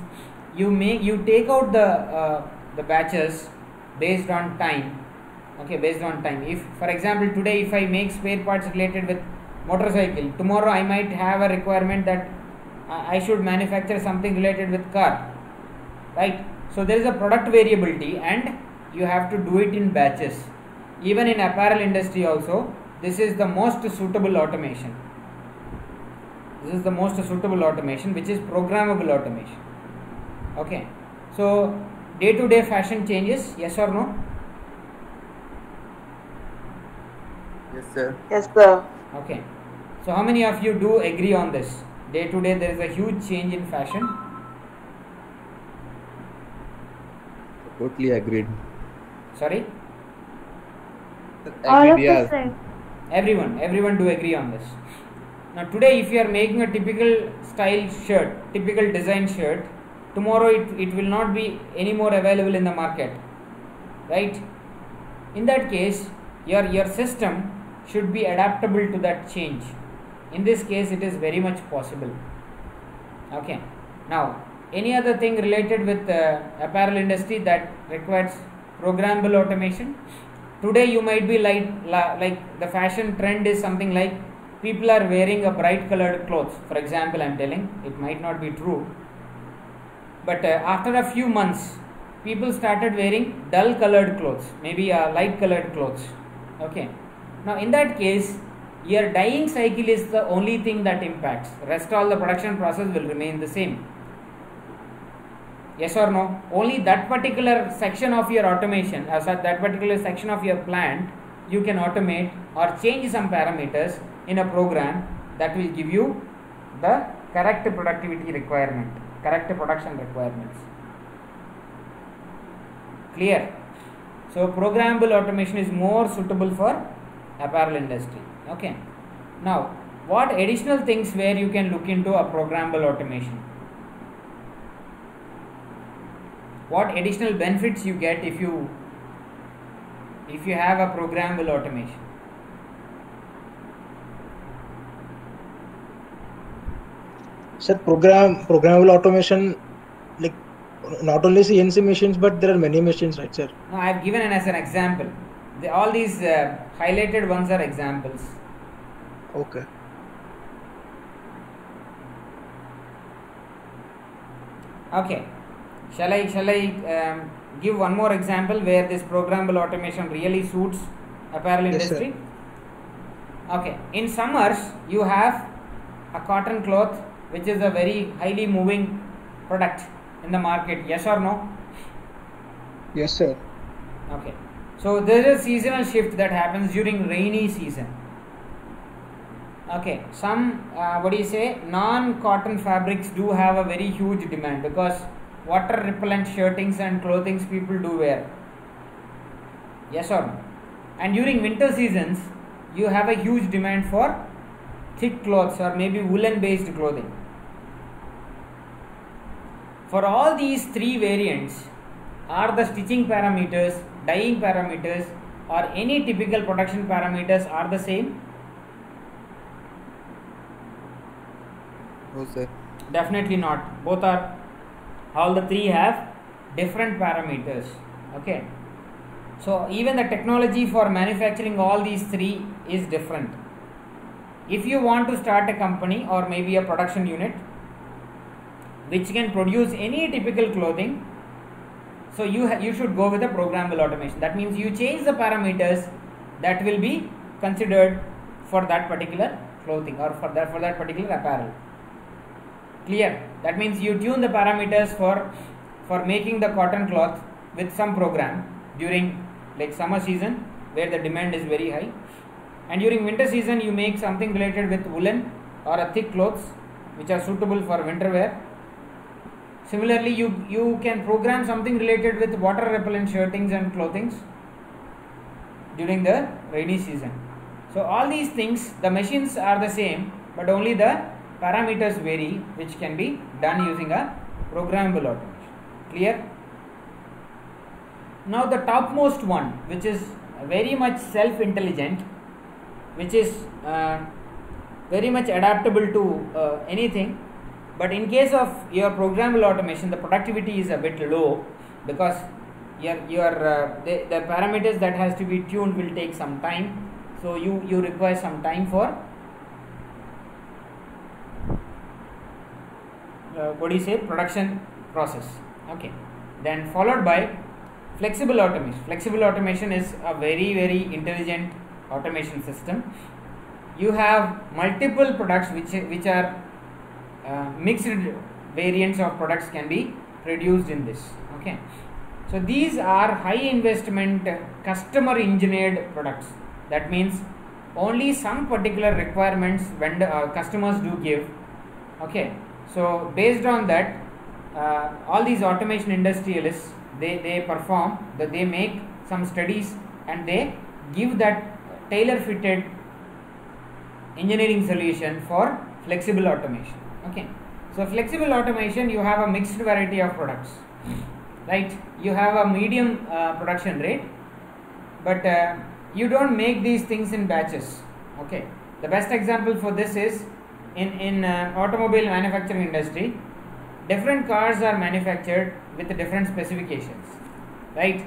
you make you take out the uh, the batches based on time. Okay, based on time. If for example today if I make spare parts related with motorcycle, tomorrow I might have a requirement that I I should manufacture something related with car, right? So there is a product variability and you have to do it in batches. Even in apparel industry also, this is the most suitable automation. This is the most suitable automation, which is programmable automation. Okay, so day to day fashion changes, yes or no? Yes, sir. Yes, sir. Okay, so how many of you do agree on this? Day to day, there is a huge change in fashion. Totally agreed. Sorry, All of Agreed, the yeah. everyone, everyone do agree on this. Now, today, if you are making a typical style shirt, typical design shirt, tomorrow it, it will not be any more available in the market, right? In that case, your your system should be adaptable to that change. In this case, it is very much possible. Okay. Now, any other thing related with uh, apparel industry that requires programmable automation? Today, you might be like like the fashion trend is something like people are wearing a bright colored clothes. For example, I'm telling it might not be true, but uh, after a few months, people started wearing dull colored clothes, maybe uh, light colored clothes. Okay. Now, in that case, your dyeing cycle is the only thing that impacts. Rest all the production process will remain the same. Yes or no? Only that particular section of your automation, uh, so that particular section of your plant, you can automate or change some parameters in a program that will give you the correct productivity requirement, correct production requirements. Clear? So programmable automation is more suitable for apparel industry. Okay. Now, what additional things where you can look into a programmable automation? What additional benefits you get if you if you have a programmable automation? Sir, program programmable automation, like not only CNC machines, but there are many machines, right, sir? No, I have given it as an example. The, all these uh, highlighted ones are examples. Okay. Okay. Shall I shall I um, give one more example where this programmable automation really suits apparel Yes, sir. industry? Okay. In summers, you have a cotton cloth, which is a very highly moving product in the market. Yes or no? Yes, sir. Okay. So there is a seasonal shift that happens during rainy season. Okay. Some uh, what do you say? Non-cotton fabrics do have a very huge demand because water repellent shirtings and clothings people do wear. Yes or no? And during winter seasons, you have a huge demand for thick clothes or maybe woolen based clothing. For all these three variants, are the stitching parameters, dyeing parameters, or any typical production parameters are the same? No, sir. Definitely not. Both are, all the three have different parameters. Okay. So even the technology for manufacturing all these three is different. If you want to start a company or maybe a production unit which can produce any typical clothing, so you you should go with a programmable automation. That means you change the parameters that will be considered for that particular clothing or for that for that particular apparel. Clear? That means you tune the parameters for for making the cotton cloth with some program during like summer season where the demand is very high and during winter season you make something related with woolen or a thick clothes which are suitable for winter wear similarly you you can program something related with water repellent shirtings and clothings during the rainy season. So all these things the machines are the same but only the parameters vary which can be done using a programmable automation. Clear? Now the topmost one which is very much self intelligent which is uh, very much adaptable to uh, anything but in case of your programmable automation the productivity is a bit low because your your uh, the, the parameters that has to be tuned will take some time. So you you require some time for uh, what do you say production process. Okay. Then followed by flexible automation. Flexible automation is a very very intelligent automation system. You have multiple products which which are uh, mixed variants of products can be produced in this okay? So these are high investment uh, customer engineered products. That means only some particular requirements vendor uh, customers do give okay? So based on that uh, all these automation industrialists they, they perform that they make some studies and they give that tailor fitted engineering solution for flexible automation okay. So flexible automation you have a mixed variety of products right? You have a medium uh, production rate but uh, you don't make these things in batches okay? The best example for this is in in uh, automobile manufacturing industry different cars are manufactured with different specifications right?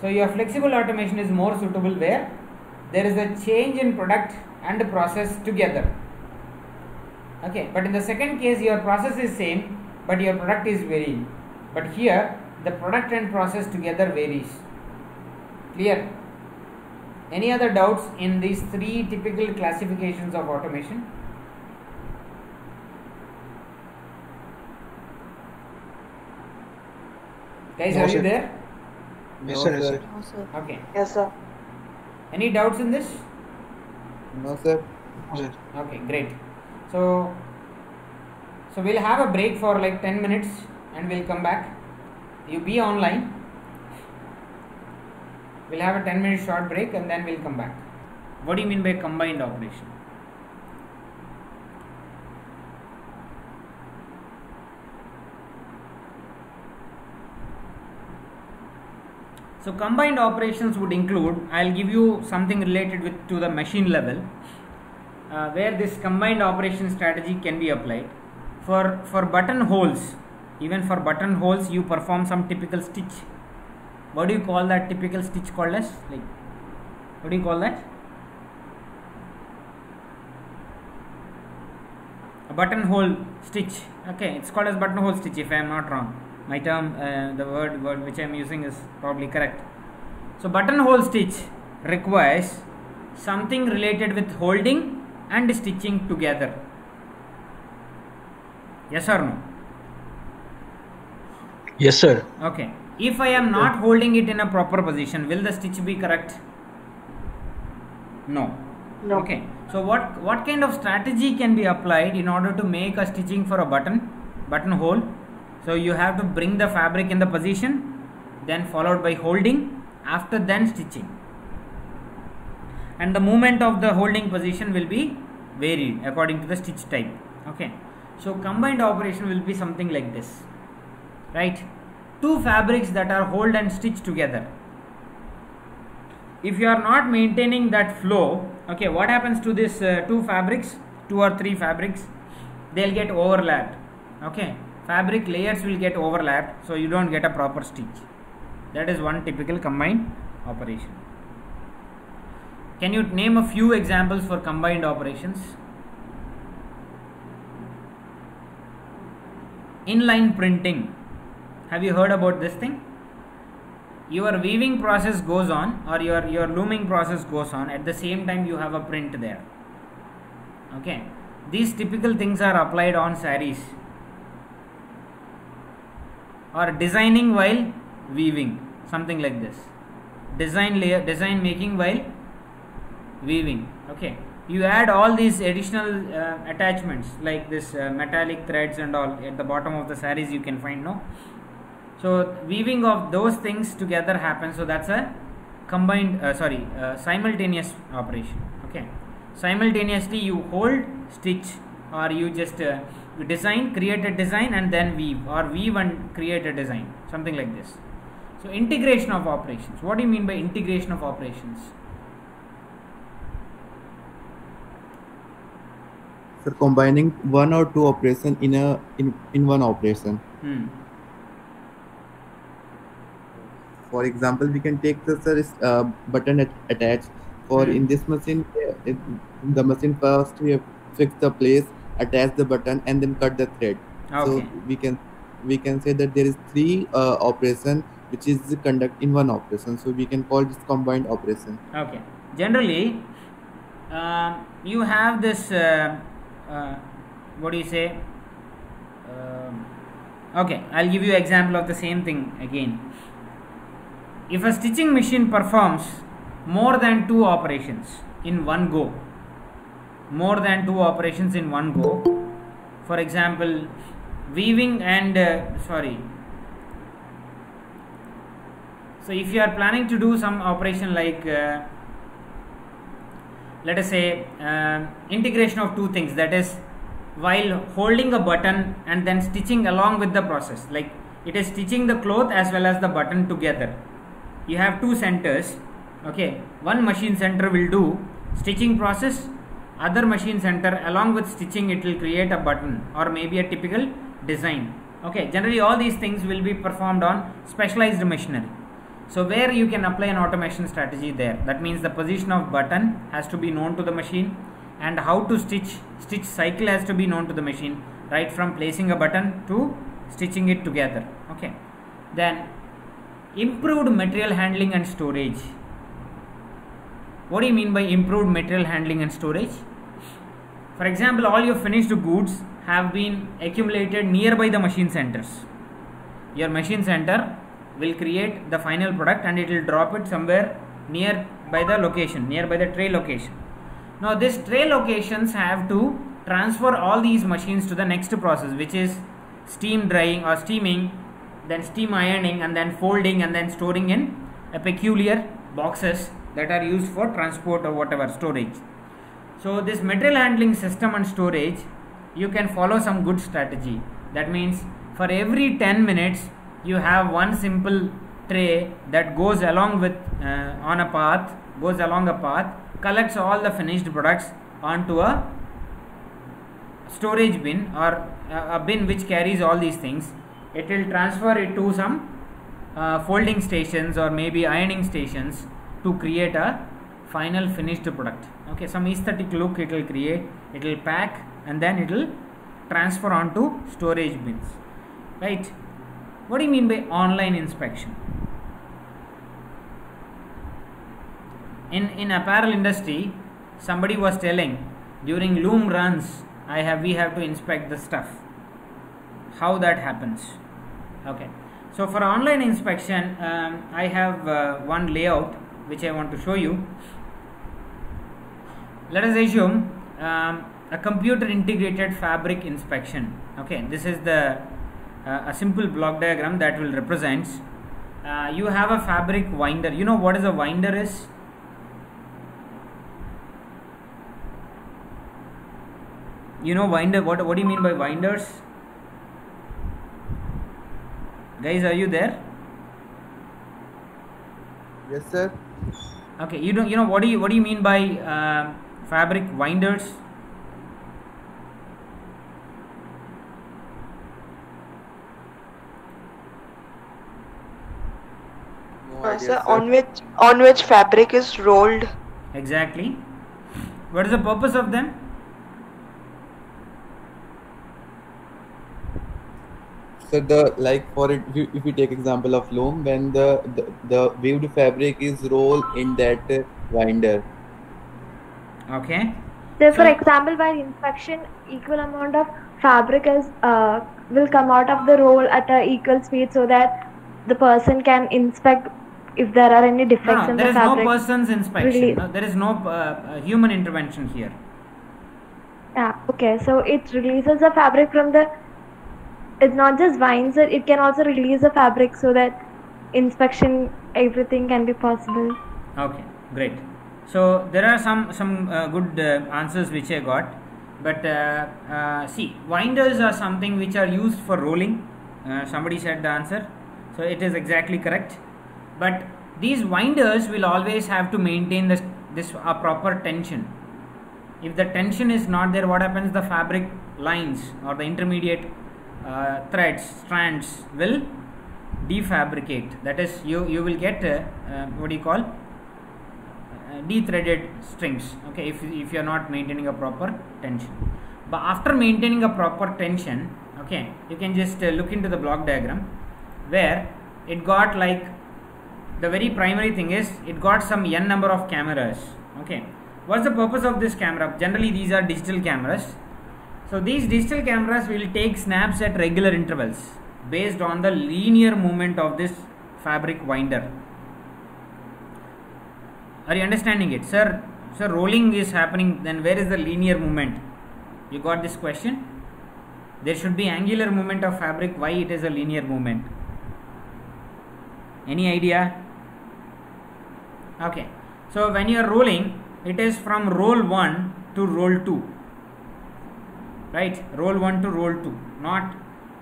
So your flexible automation is more suitable where there is a change in product and process together okay but in the second case your process is same but your product is varying but here the product and process together varies clear any other doubts in these three typical classifications of automation guys No, are you there Yes, No, sir. Sir. sir. No, sir. okay Yes, sir. any doubts in this No, sir. No, sir. okay great so So we'll have a break for like 10 minutes and we'll come back. You be online. We'll have a 10 minute short break and then we'll come back. What do you mean by combined operation? So combined operations would include, I'll give you something related with to the machine level uh, where this combined operation strategy can be applied. For, for button holes, even for button holes you perform some typical stitch. What do you call that typical stitch called as? Like, what do you call that? A buttonhole stitch. Okay, it's called as buttonhole stitch if I am not wrong. My term, uh, the word, word which I am using is probably correct. So, buttonhole stitch requires something related with holding and stitching together. Yes or no? Yes, sir. Okay. If I am not holding it in a proper position, will the stitch be correct? No. No. Okay. So what what kind of strategy can be applied in order to make a stitching for a button button hole So you have to bring the fabric in the position, then followed by holding, after then stitching. And the movement of the holding position will be varied according to the stitch type. Okay. So combined operation will be something like this. Right? Two fabrics that are hold and stitched together if you are not maintaining that flow okay what happens to this uh, two fabrics two or three fabrics they'll get overlapped okay fabric layers will get overlapped so you don't get a proper stitch that is one typical combined operation can you name a few examples for combined operations? Inline printing. Have you heard about this thing? Your weaving process goes on or your your looming process goes on. At the same time you have a print there. Okay. These typical things are applied on saris or designing while weaving. Something like this. Design layer design making while weaving. Okay. You add all these additional uh, attachments like this uh, metallic threads and all at the bottom of the saris you can find no? So weaving of those things together happens so that's a combined uh, sorry uh, simultaneous operation. Okay. Simultaneously you hold stitch or you just uh, design create a design and then weave or weave and create a design something like this. So integration of operations. What do you mean by integration of operations So combining one or two operation in a in, in one operation. hmm. For example, we can take the sir, uh, button at, attached. For Hmm. in this machine, it, the machine first we have fix the place, attach the button, and then cut the thread. okay So we can we can say that there is three uh, operation which is conduct in one operation. So we can call this combined operation. okay generally uh, you have this uh, uh, what do you say? Um okay i'll give you example of the same thing again. If a stitching machine performs more than two operations in one go more than two operations in one go for example weaving and uh, sorry. So if you are planning to do some operation like uh, let us say uh, integration of two things. That is while holding a button and then stitching along with the process. Like it is stitching the cloth as well as the button together. You have two centers okay? One machine center will do stitching process. Other machine center along with stitching it will create a button or maybe a typical design okay? Generally all these things will be performed on specialized machinery so where you can apply an automation strategy there. That means the position of button has to be known to the machine and how to stitch stitch cycle has to be known to the machine right from placing a button to stitching it together okay? Then improved material handling and storage. What do you mean by improved material handling and storage? For example all your finished goods have been accumulated nearby the machine centers. Your machine center will create the final product and it will drop it somewhere near by the location nearby the tray location. Now these tray locations have to transfer all these machines to the next process which is steam drying or steaming then steam ironing and then folding and then storing in a peculiar boxes that are used for transport or whatever storage. So this material handling system and storage you can follow some good strategy. That means for every 10 minutes you have one simple tray that goes along with uh, on a path goes along a path collects all the finished products onto a storage bin or a, bin which carries all these things. It will transfer it to some uh, folding stations or maybe ironing stations to create a final finished product. Okay some aesthetic look it will create. It will pack and then it will transfer onto storage bins. Right what do you mean by online inspection? In in apparel industry somebody was telling during loom runs i have we have to inspect the stuff. How that happens? Okay. So for online inspection um, i have uh, one layout which i want to show you. Let us assume um, a computer integrated fabric inspection. Okay this is the uh, a simple block diagram that will represent uh, you have a fabric winder. You know what is a winder is? You know winder what what do you mean by winders? Guys are you there? Yes, sir. okay you know you know what do you what do you mean by uh, fabric winders No Uh, idea, sir, on which on which fabric is rolled? exactly what is the purpose of them So the like for it, if you, if you take example of loom, when the, the the weaved fabric is rolled in that winder. okay So, for example, by inspection, equal amount of fabric is uh, will come out of the roll at a equal speed, so that the person can inspect if there are any defects no in there the is no person's inspection Really? no, there is no uh, uh, human intervention here Yeah. Okay. So it releases the fabric from the. It's not just winds it; can also release the fabric so that inspection everything can be possible. okay great so there are some some uh, good uh, answers which i got but uh, uh, see winders are something which are used for rolling somebody said the answer so it is exactly correct but these winders will always have to maintain this this a proper tension. If the tension is not there what happens? The fabric lines or the intermediate uh, threads strands will defabricate. That is you you will get uh, uh, what do you call? Uh, de-threaded strings. Okay if, if you are not maintaining a proper tension. But after maintaining a proper tension okay you can just uh, look into the block diagram where it got like the very primary thing is it got some n number of cameras okay? What's the purpose of this camera? Generally these are digital cameras. So these digital cameras will take snaps at regular intervals based on the linear movement of this fabric winder. Are you understanding it? Sir sir rolling is happening then where is the linear movement? You got this question? There should be angular movement of fabric. Why it is a linear movement? Any idea okay. So when you are rolling it is from roll 1 to roll 2 right? Roll 1 to roll 2 not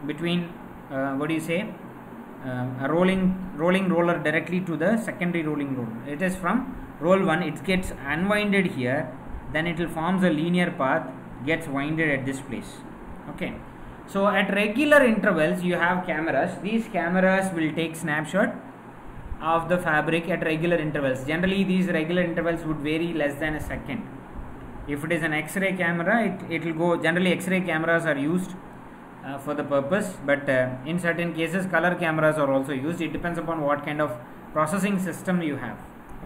between uh, what do you say? Uh, a rolling rolling roller directly to the secondary rolling roller. It is from roll 1 it gets unwinded here. Then it will forms a linear path gets winded at this place. Okay. So at regular intervals you have cameras. These cameras will take snapshot of the fabric at regular intervals. Generally these regular intervals would vary less than a second. If it is an x-ray camera it, will go generally x-ray cameras are used uh, for the purpose but uh, in certain cases color cameras are also used. It depends upon what kind of processing system you have.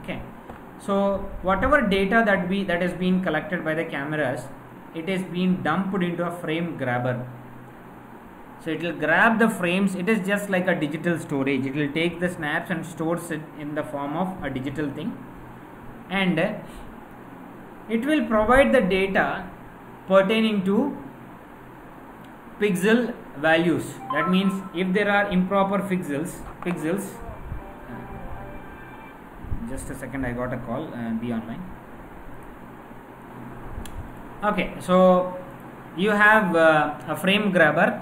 Okay. So whatever data that we that is being collected by the cameras it is being dumped into a frame grabber so it will grab the frames. It is just like a digital storage. It will take the snaps and stores it in the form of a digital thing. And it will provide the data pertaining to pixel values. That means if there are improper pixels pixels uh, just a second i got a call uh, be online. Okay so you have uh, a frame grabber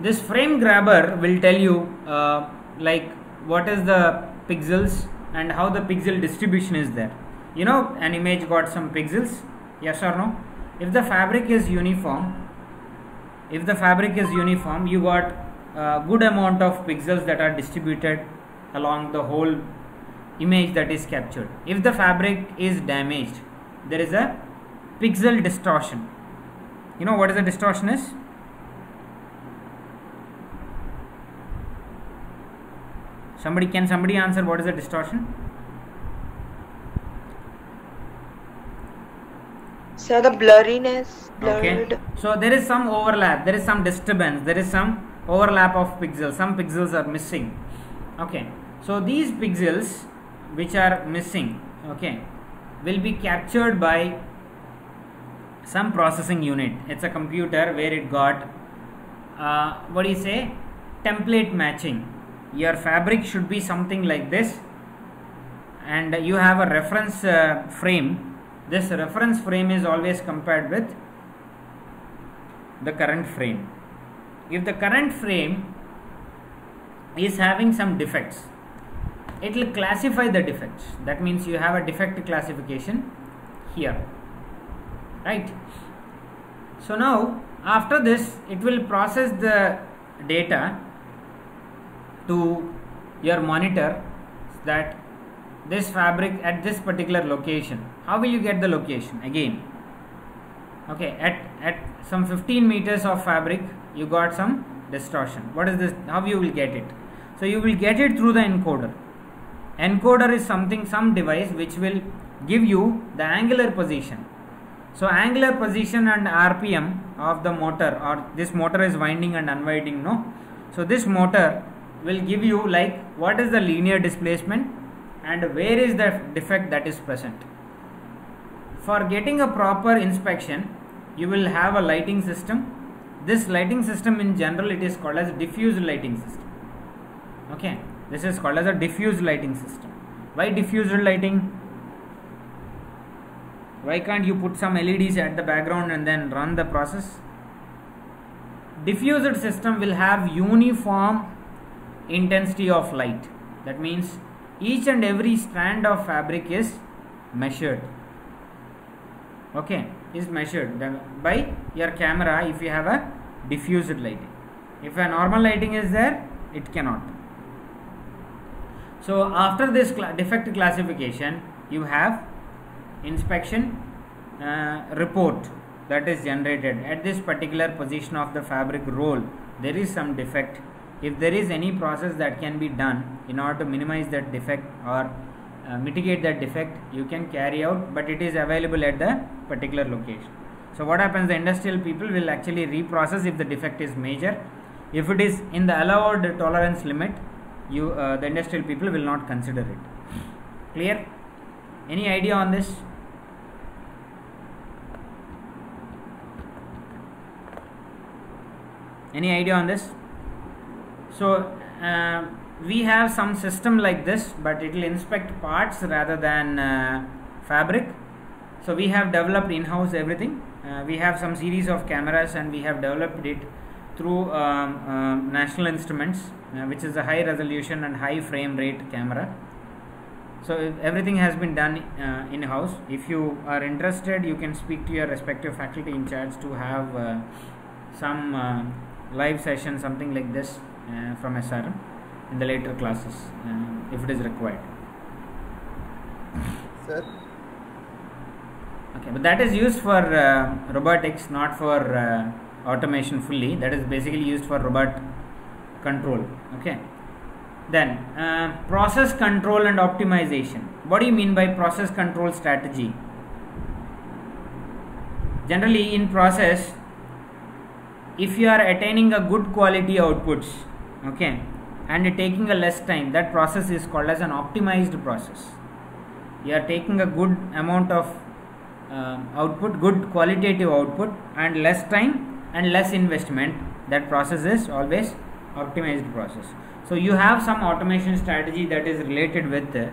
this frame grabber will tell you uh, like what is the pixels and how the pixel distribution is there. You know an image got some pixels. Yes or no? If the fabric is uniform if the fabric is uniform you got a good amount of pixels that are distributed along the whole image that is captured. If the fabric is damaged there is a pixel distortion. You know what is a distortion is somebody can somebody answer what is the distortion? So the blurriness, okay. so there is some overlap there is some disturbance there is some overlap of pixels some pixels are missing. Okay. So these pixels which are missing okay will be captured by some processing unit. It's a computer where it got uh, what do you say? Template matching your fabric should be something like this. And you have a reference uh, frame. This reference frame is always compared with the current frame. If the current frame is having some defects it will classify the defects. That means you have a defect classification here right? So now after this it will process the data to your monitor that this fabric at this particular location. How will you get the location? Again. Okay at at some 15 meters of fabric you got some distortion. What is this? How you will get it? So you will get it through the encoder. Encoder is something some device which will give you the angular position. So angular position and rpm of the motor or this motor is winding and unwinding no? So this motor will give you like what is the linear displacement and where is the defect that is present. For getting a proper inspection you will have a lighting system. This lighting system in general it is called as diffused lighting system. Okay? This is called as a diffused lighting system. Why diffused lighting? Why can't you put some leds at the background and then run the process? Diffused system will have uniform intensity of light. That means each and every strand of fabric is measured. Okay is measured by your camera if you have a diffused lighting. If a normal lighting is there it cannot. So after this cla- defect classification you have inspection uh, report that is generated. At this particular position of the fabric roll there is some defect if there is any process that can be done in order to minimize that defect or uh, mitigate that defect you can carry out but it is available at the particular location. So what happens the industrial people will actually reprocess if the defect is major. If it is in the allowed tolerance limit you uh, the industrial people will not consider it. Clear? Any idea on this? Any idea on this so uh, we have some system like this but it will inspect parts rather than uh, fabric. So we have developed in-house everything. Uh, we have some series of cameras and we have developed it through um, um, national instruments uh, which is a high resolution and high frame rate camera. So everything has been done uh, in house if you are interested you can speak to your respective faculty in charge to have uh, some uh, live session something like this uh, from srm in the later classes uh, if it is required. Sir, okay but that is used for uh, robotics not for uh, automation fully. That is basically used for robot control okay? Then uh, process control and optimization. What do you mean by process control strategy? Generally in process if you are attaining a good quality outputs okay and taking a less time that process is called as an optimized process you are taking a good amount of um, output, good qualitative output, and less time and less investment. That process is always optimized process. So you have some automation strategy that is related with uh,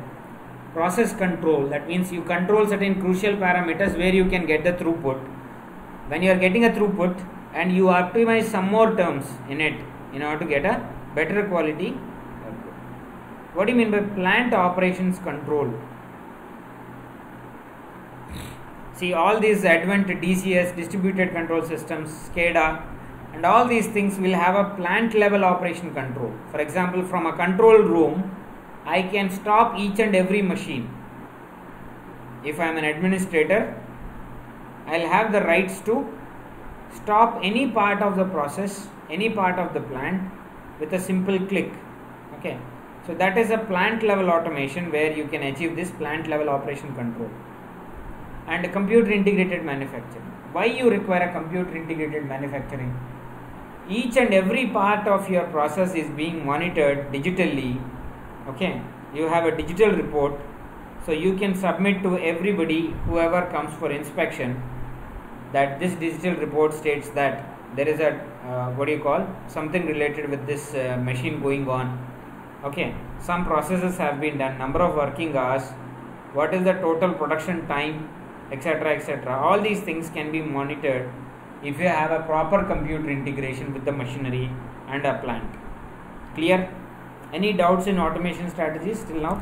process control. That means you control certain crucial parameters where you can get the throughput. When you are getting a throughput and you optimize some more terms in it in order to get a better quality output. What do you mean by plant operations control? See all these advent DCS distributed control systems, SCADA, and all these things will have a plant level operation control. For example, from a control room, I can stop each and every machine. If I am an administrator, I'll have the rights to stop any part of the process, any part of the plant with a simple click. Okay, so that is a plant level automation where you can achieve this plant level operation control and computer integrated manufacturing. Why you require a computer integrated manufacturing? Each and every part of your process is being monitored digitally. Okay, you have a digital report, so you can submit to everybody, whoever comes for inspection, that this digital report states that there is a uh, what do you call something related with this uh, machine going on. Okay, some processes have been done, number of working hours, what is the total production time etc etc all these things can be monitored if you have a proper computer integration with the machinery and a plant clear any doubts in automation strategies till now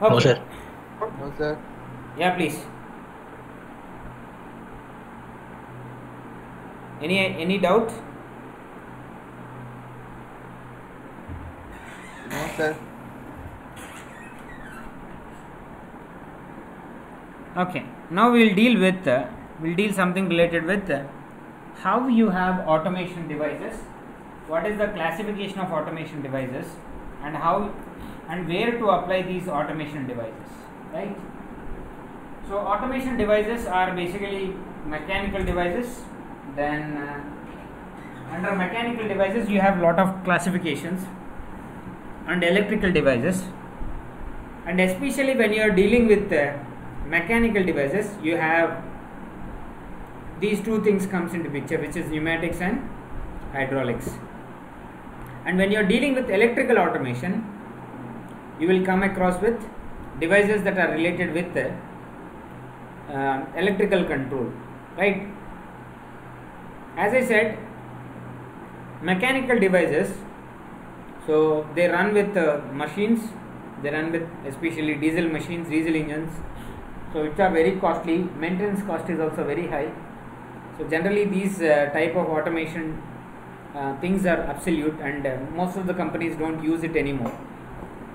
No, sir. No, sir. yeah please any any doubt? No, sir. okay. Now we'll deal with uh, we'll deal something related with uh, how you have automation devices what is the classification of automation devices and how and where to apply these automation devices right? So automation devices are basically mechanical devices then uh, under mechanical devices you have lot of classifications. And electrical devices. And especially when you are dealing with uh, mechanical devices you have these two things comes into picture which is pneumatics and hydraulics. And when you are dealing with electrical automation you will come across with devices that are related with uh, uh, electrical control right as i said mechanical devices so they run with uh, machines. They run with especially diesel machines diesel engines. So which are very costly. Maintenance cost is also very high. So generally these uh, type of automation uh, things are absolute and uh, most of the companies don't use it anymore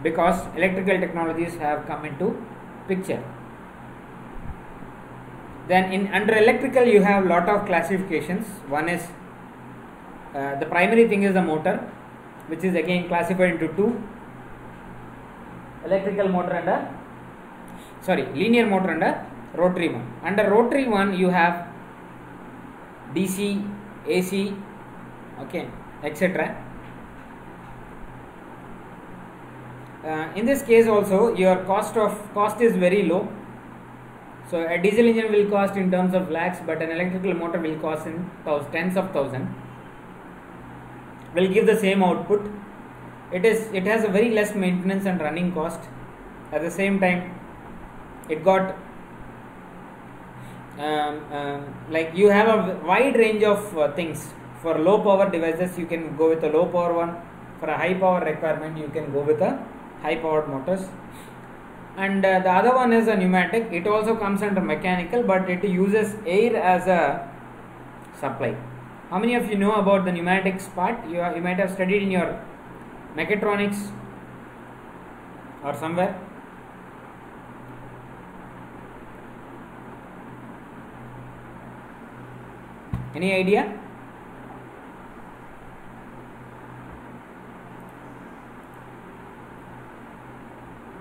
because electrical technologies have come into picture then in under electrical you have lot of classifications. One is uh, the primary thing is the motor which is again classified into two. Electrical motor and a sorry linear motor and a rotary one. Under rotary one you have dc ac okay etc uh, in this case also your cost of cost is very low so a diesel engine will cost in terms of lakhs but an electrical motor will cost in thousands, tens of thousand. Will give the same output. It is it has a very less maintenance and running cost. At the same time it got um, um, like you have a wide range of uh, things. For low power devices you can go with a low power one. For a high power requirement you can go with a high powered motors and uh, the other one is a pneumatic. It also comes under mechanical but it uses air as a supply. How many of you know about the pneumatics part? You, are, you might have studied in your mechatronics or somewhere. Any idea?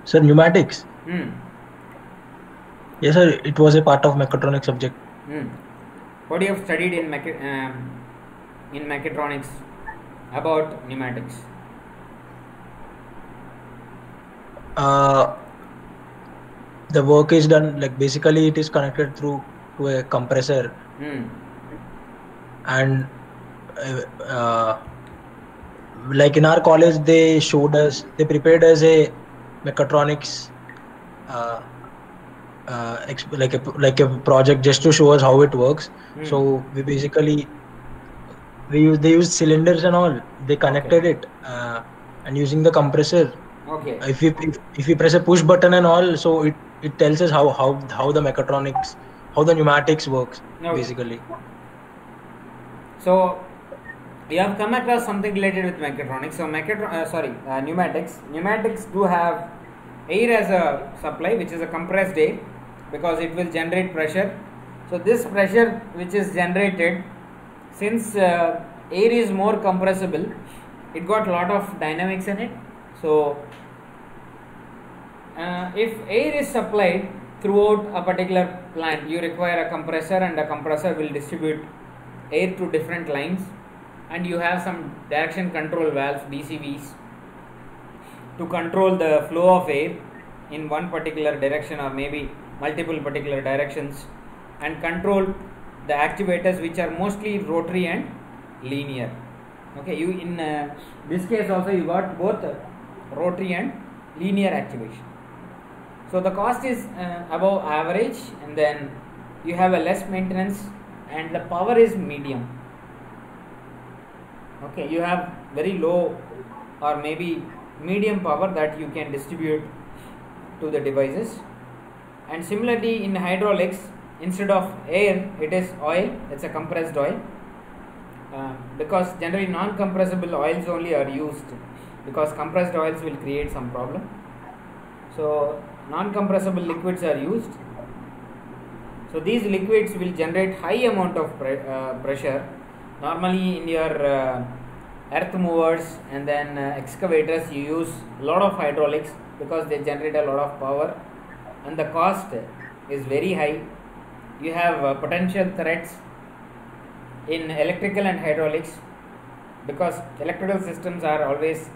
Sir, pneumatics. Hmm. Yes, sir. It was a part of mechatronics subject. Hmm. what you have studied in mecha- um, in mechatronics about pneumatics Uh, the work is done like basically it is connected through to a compressor Hmm. and uh, uh, like in our college they showed us they prepared us a mechatronics uh, uh, exp- like a like a project just to show us how it works Hmm. so we basically we use they used cylinders and all they connected it uh, and using the compressor Okay. if we if, if we press a push button and all so it it tells us how how how the mechatronics how the pneumatics works Okay. basically So you have come across something related with mechatronics. So mechatro- uh, sorry, uh, pneumatics. Pneumatics do have air as a supply, which is a compressed air, because it will generate pressure. So this pressure which is generated, since uh, air is more compressible, it got a lot of dynamics in it. So uh, if air is supplied throughout a particular plant, you require a compressor, and the compressor will distribute air to different lines, and you have some direction control valves DCVs to control the flow of air in one particular direction or maybe multiple particular directions, and control the actuators which are mostly rotary and linear. Okay, you in uh, this case also you got both rotary and linear activation. So the cost is uh, above average, and then you have a less maintenance, and the power is medium. Okay, you have very low or maybe medium power that you can distribute to the devices. And similarly, in hydraulics, instead of air, it is oil. It's a compressed oil. Uh, because generally non-compressible oils only are used because compressed oils will create some problem. So non-compressible liquids are used. So these liquids will generate high amount of pre- uh, pressure. Normally in your uh, earth movers and then uh, excavators you use a lot of hydraulics because they generate a lot of power and the cost is very high. You have uh, potential threats in electrical and hydraulics because electrical systems are always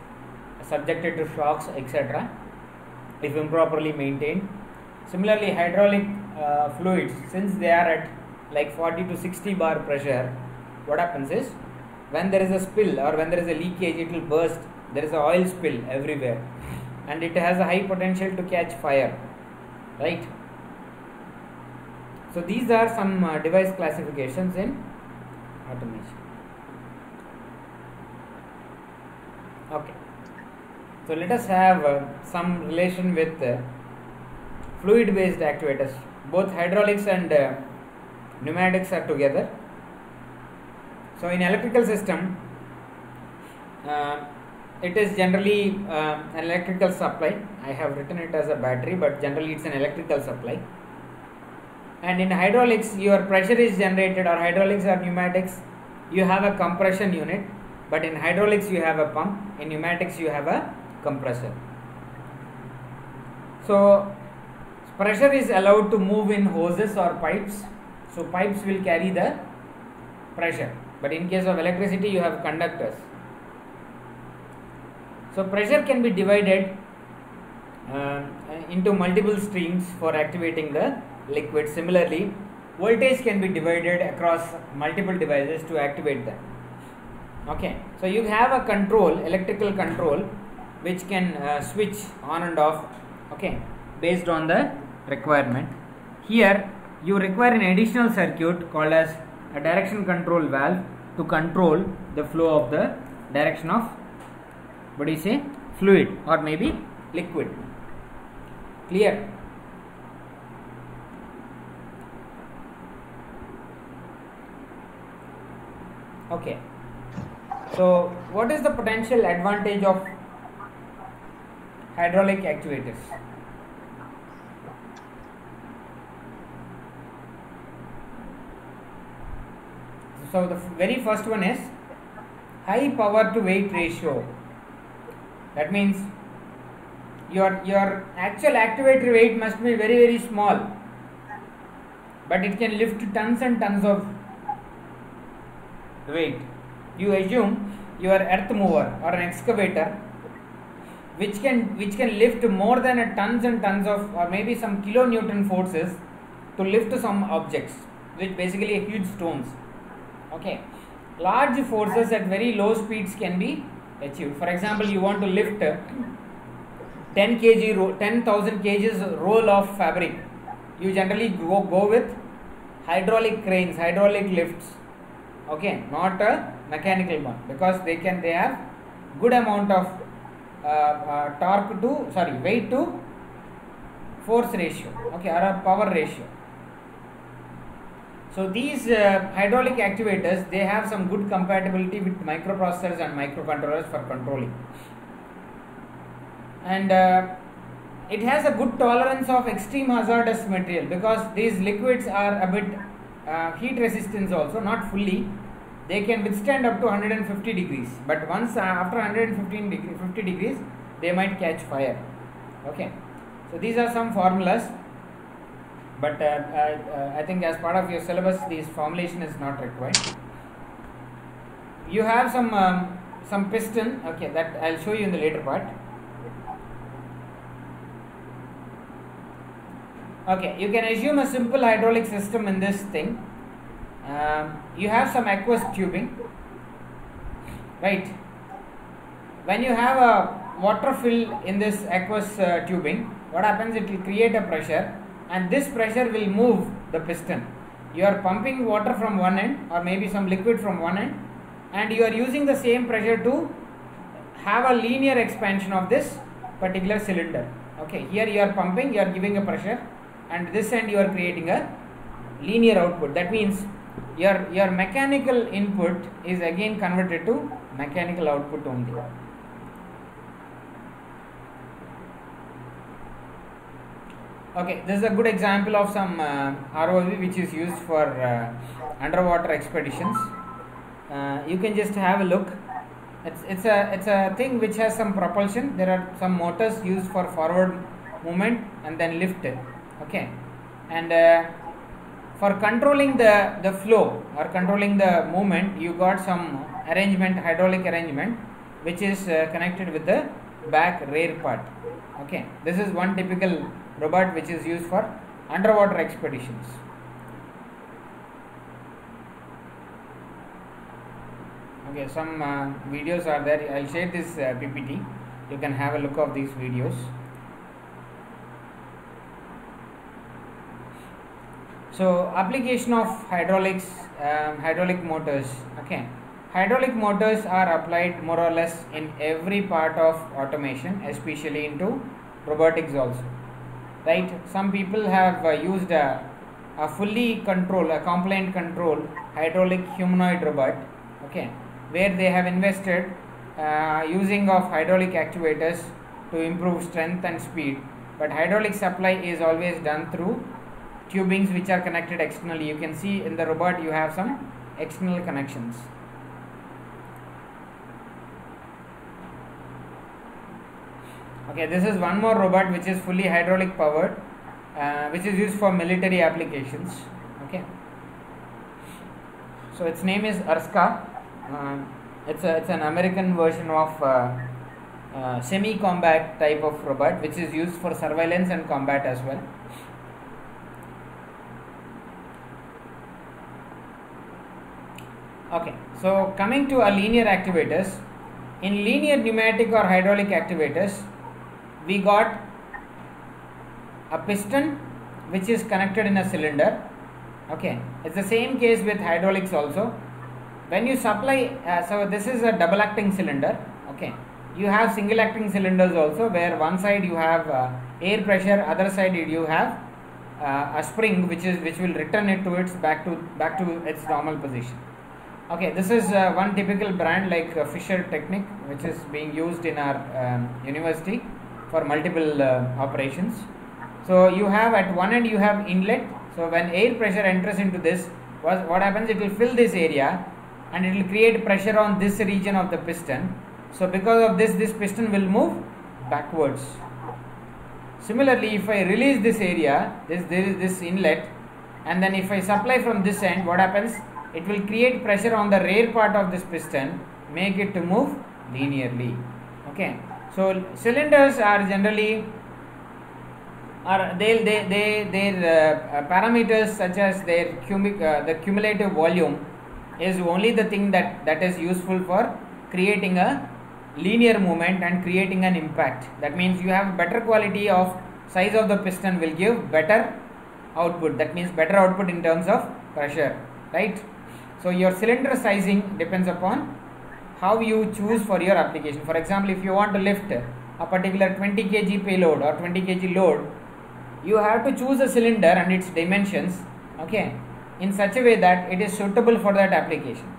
subjected to shocks etc if improperly maintained similarly hydraulic uh, fluids since they are at like 40 to 60 bar pressure what happens is when there is a spill or when there is a leakage it will burst. There is a oil spill everywhere. And it has a high potential to catch fire. Right? So these are some uh, device classifications in automation. Okay. So let us have uh, some relation with uh, fluid based actuators. Both hydraulics and uh, pneumatics are together so in electrical system uh, it is generally uh, an electrical supply. I have written it as a battery but generally it's an electrical supply. And in hydraulics your pressure is generated or hydraulics or pneumatics. You have a compression unit but in hydraulics you have a pump. In pneumatics you have a compressor. So pressure is allowed to move in hoses or pipes. So pipes will carry the pressure but in case of electricity you have conductors. So pressure can be divided uh, into multiple streams for activating the liquid. Similarly voltage can be divided across multiple devices to activate them. Okay. So you have a control electrical control which can uh, switch on and off okay based on the requirement. Here you require an additional circuit called as a direction control valve to control the flow of the direction of what do you say? Fluid or maybe liquid. Clear? Okay. So what is the potential advantage of hydraulic actuators so the very first one is high power to weight ratio. That means your your actual activator weight must be very very small. But it can lift tons and tons of weight. You assume your earth mover or an excavator which can which can lift more than a tons and tons of or maybe some kilonewton forces to lift some objects which basically huge stones okay. Large forces at very low speeds can be achieved. For example you want to lift uh, 10 kg 10000 kgs roll of fabric. You generally go, go with hydraulic cranes hydraulic lifts. Okay. Not a mechanical one. Because they can they have good amount of uh, uh, torque to sorry weight to force ratio. Okay. Or a power ratio so these uh, hydraulic actuators they have some good compatibility with microprocessors and microcontrollers for controlling. And uh, it has a good tolerance of extreme hazardous material because these liquids are a bit uh, heat resistance also not fully. They can withstand up to 150 degrees. But once uh, after 115 degree, 50 degrees they might catch fire. Okay. So these are some formulas but uh, uh, I think as part of your syllabus this formulation is not required. You have some um, some piston. Okay that I'll show you in the later part. Okay you can assume a simple hydraulic system in this thing. Um, you have some aqueous tubing. Right. When you have a water fill in this aqueous uh, tubing what happens? It will create a pressure and this pressure will move the piston. You are pumping water from one end or maybe some liquid from one end and you are using the same pressure to have a linear expansion of this particular cylinder. Okay here you are pumping you are giving a pressure and this end you are creating a linear output. That means your your mechanical input is again converted to mechanical output only okay this is a good example of some uh, ROV which is used for uh, underwater expeditions. Uh, you can just have a look. It's it's a it's a thing which has some propulsion. There are some motors used for forward movement and then lift. Okay. And uh, for controlling the the flow or controlling the movement you got some arrangement hydraulic arrangement which is uh, connected with the back rear part. Okay. This is one typical robot which is used for underwater expeditions. Okay some uh, videos are there. I'll share this uh, ppt you can have a look of these videos. So application of hydraulics um, hydraulic motors. Okay hydraulic motors are applied more or less in every part of automation especially into robotics also right? Some people have uh, used a, a fully control a compliant control hydraulic humanoid robot okay where they have invested uh, using of hydraulic actuators to improve strength and speed. But hydraulic supply is always done through tubings which are connected externally. You can see in the robot you have some external connections okay this is one more robot which is fully hydraulic powered uh, which is used for military applications. Okay. So its name is Arska. Uh, it's a, it's an American version of uh, uh, semi combat type of robot which is used for surveillance and combat as well. Okay so coming to our linear activators. In linear pneumatic or hydraulic activators we got a piston which is connected in a cylinder okay? It's the same case with hydraulics also. When you supply uh, so this is a double acting cylinder okay? You have single acting cylinders also where one side you have uh, air pressure other side you have uh, a spring which is which will return it to its back to back to its normal position. Okay this is uh, one typical brand like uh, fischertechnik which is being used in our um, university for multiple uh, operations. So you have at one end you have inlet. So when air pressure enters into this what, what happens? It will fill this area and it will create pressure on this region of the piston. So because of this this piston will move backwards. Similarly if i release this area this there is this inlet and then if i supply from this end what happens? It will create pressure on the rear part of this piston make it to move linearly. Okay So cylinders are generally are they they they their uh, parameters such as their cumic uh, the cumulative volume is only the thing that that is useful for creating a linear movement and creating an impact. That means you have better quality of size of the piston will give better output. That means better output in terms of pressure right? So your cylinder sizing depends upon how you choose for your application. For example if you want to lift a particular 20 kg payload or 20 kg load you have to choose a cylinder and its dimensions okay in such a way that it is suitable for that application.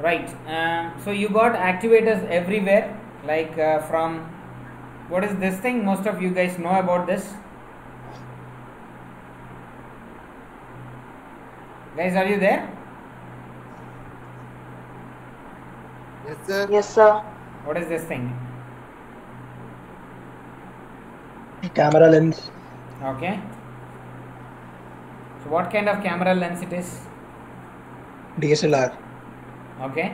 Right um, so you got actuators everywhere like uh, from what is this thing? Most of you guys know about this guys are you there Yes, sir. Yes, sir. what is this thing Camera lens. okay so what kind of camera lens it is DSLR. okay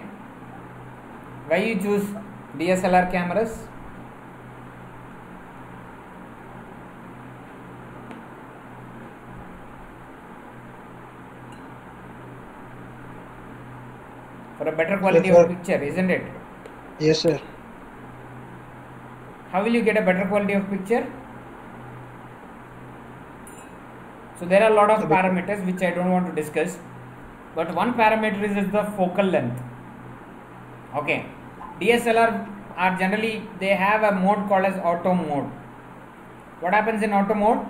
why you choose dslr cameras for a better quality Yes, of picture isn't it? Yes, sir. how will you get a better quality of picture? So there are a lot of parameters which i don't want to discuss but one parameter is, is the focal length. Okay. Dslr are generally they have a mode called as auto mode. What happens in auto mode?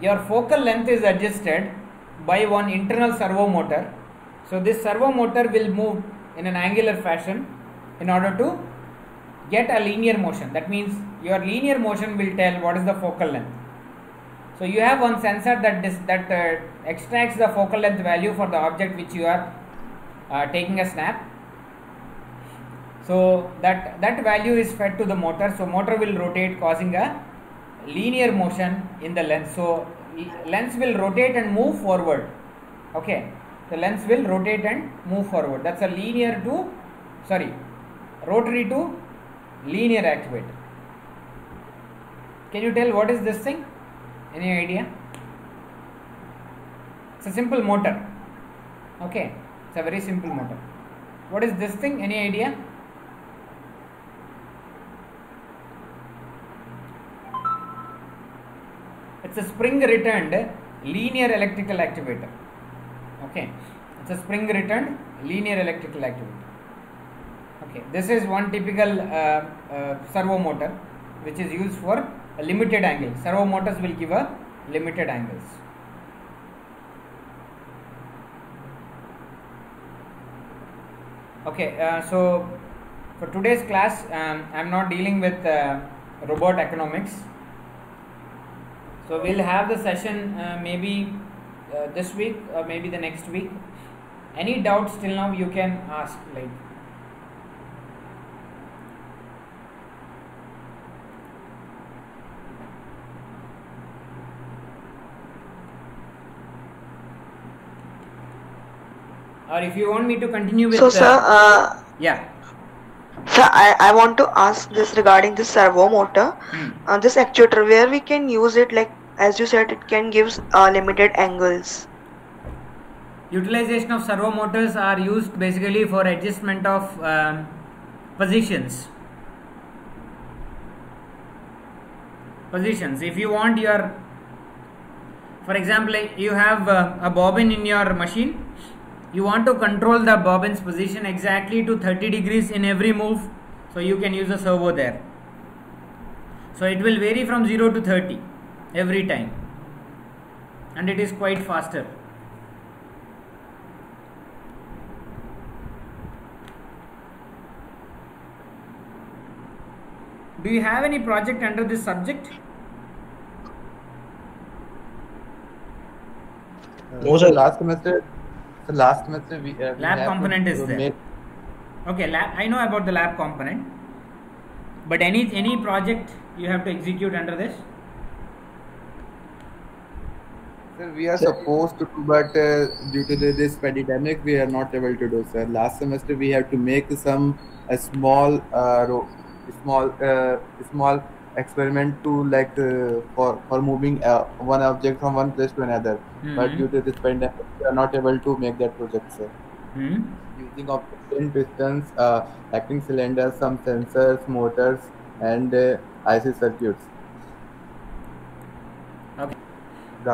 Your focal length is adjusted by one internal servo motor so this servo motor will move in an angular fashion in order to get a linear motion. That means your linear motion will tell what is the focal length. So you have one sensor that dis, that uh, extracts the focal length value for the object which you are uh, taking a snap. So that that value is fed to the motor. So motor will rotate causing a linear motion in the lens. So lens will rotate and move forward. Okay the lens will rotate and move forward. That's a linear to sorry rotary to linear actuator. Can you tell what is this thing? Any idea? It's a simple motor. Okay it's a very simple motor. What is this thing? Any idea? It's a spring returned linear electrical activator okay. It's a spring returned linear electrical activator okay. This is one typical uh, uh, servo motor which is used for a limited angle. Servo motors will give a limited angles. Okay uh, so for today's class um, i'm not dealing with uh, robot economics. So we'll have the session uh, maybe uh, this week or maybe the next week any doubts till now you can ask like or if you want me to continue with So, sir, uh, yeah sir, I, I want to ask this regarding this servo motor. Hmm. Uh, this actuator, where we can use it, like as you said, it can give uh, limited angles. utilization of servo motors are used basically for adjustment of um, positions. Positions. If you want your for example you have uh, a bobbin in your machine. You want to control the bobbin's position exactly to 30 degrees in every move so you can use a servo there. So it will vary from 0 to 30 every time and it is quite faster do you have any project under this subject No, sir. Last semester, the last semester we, uh, we Lab have to, component is uh, there. make- okay lab, i know about the lab component but any any project you have to execute under this Sir, we are supposed to, but uh, due to the, this pandemic, we are not able to do. Sir, last semester we have to make some a small, uh, small, uh, small experiment to like uh, for for moving uh, one object from one place to another. But Mhm. due to this pandemic, we are not able to make that project, sir. Hmm? Using of different pistons, uh, acting cylinders, some sensors, motors, and uh, IC circuits. Okay. The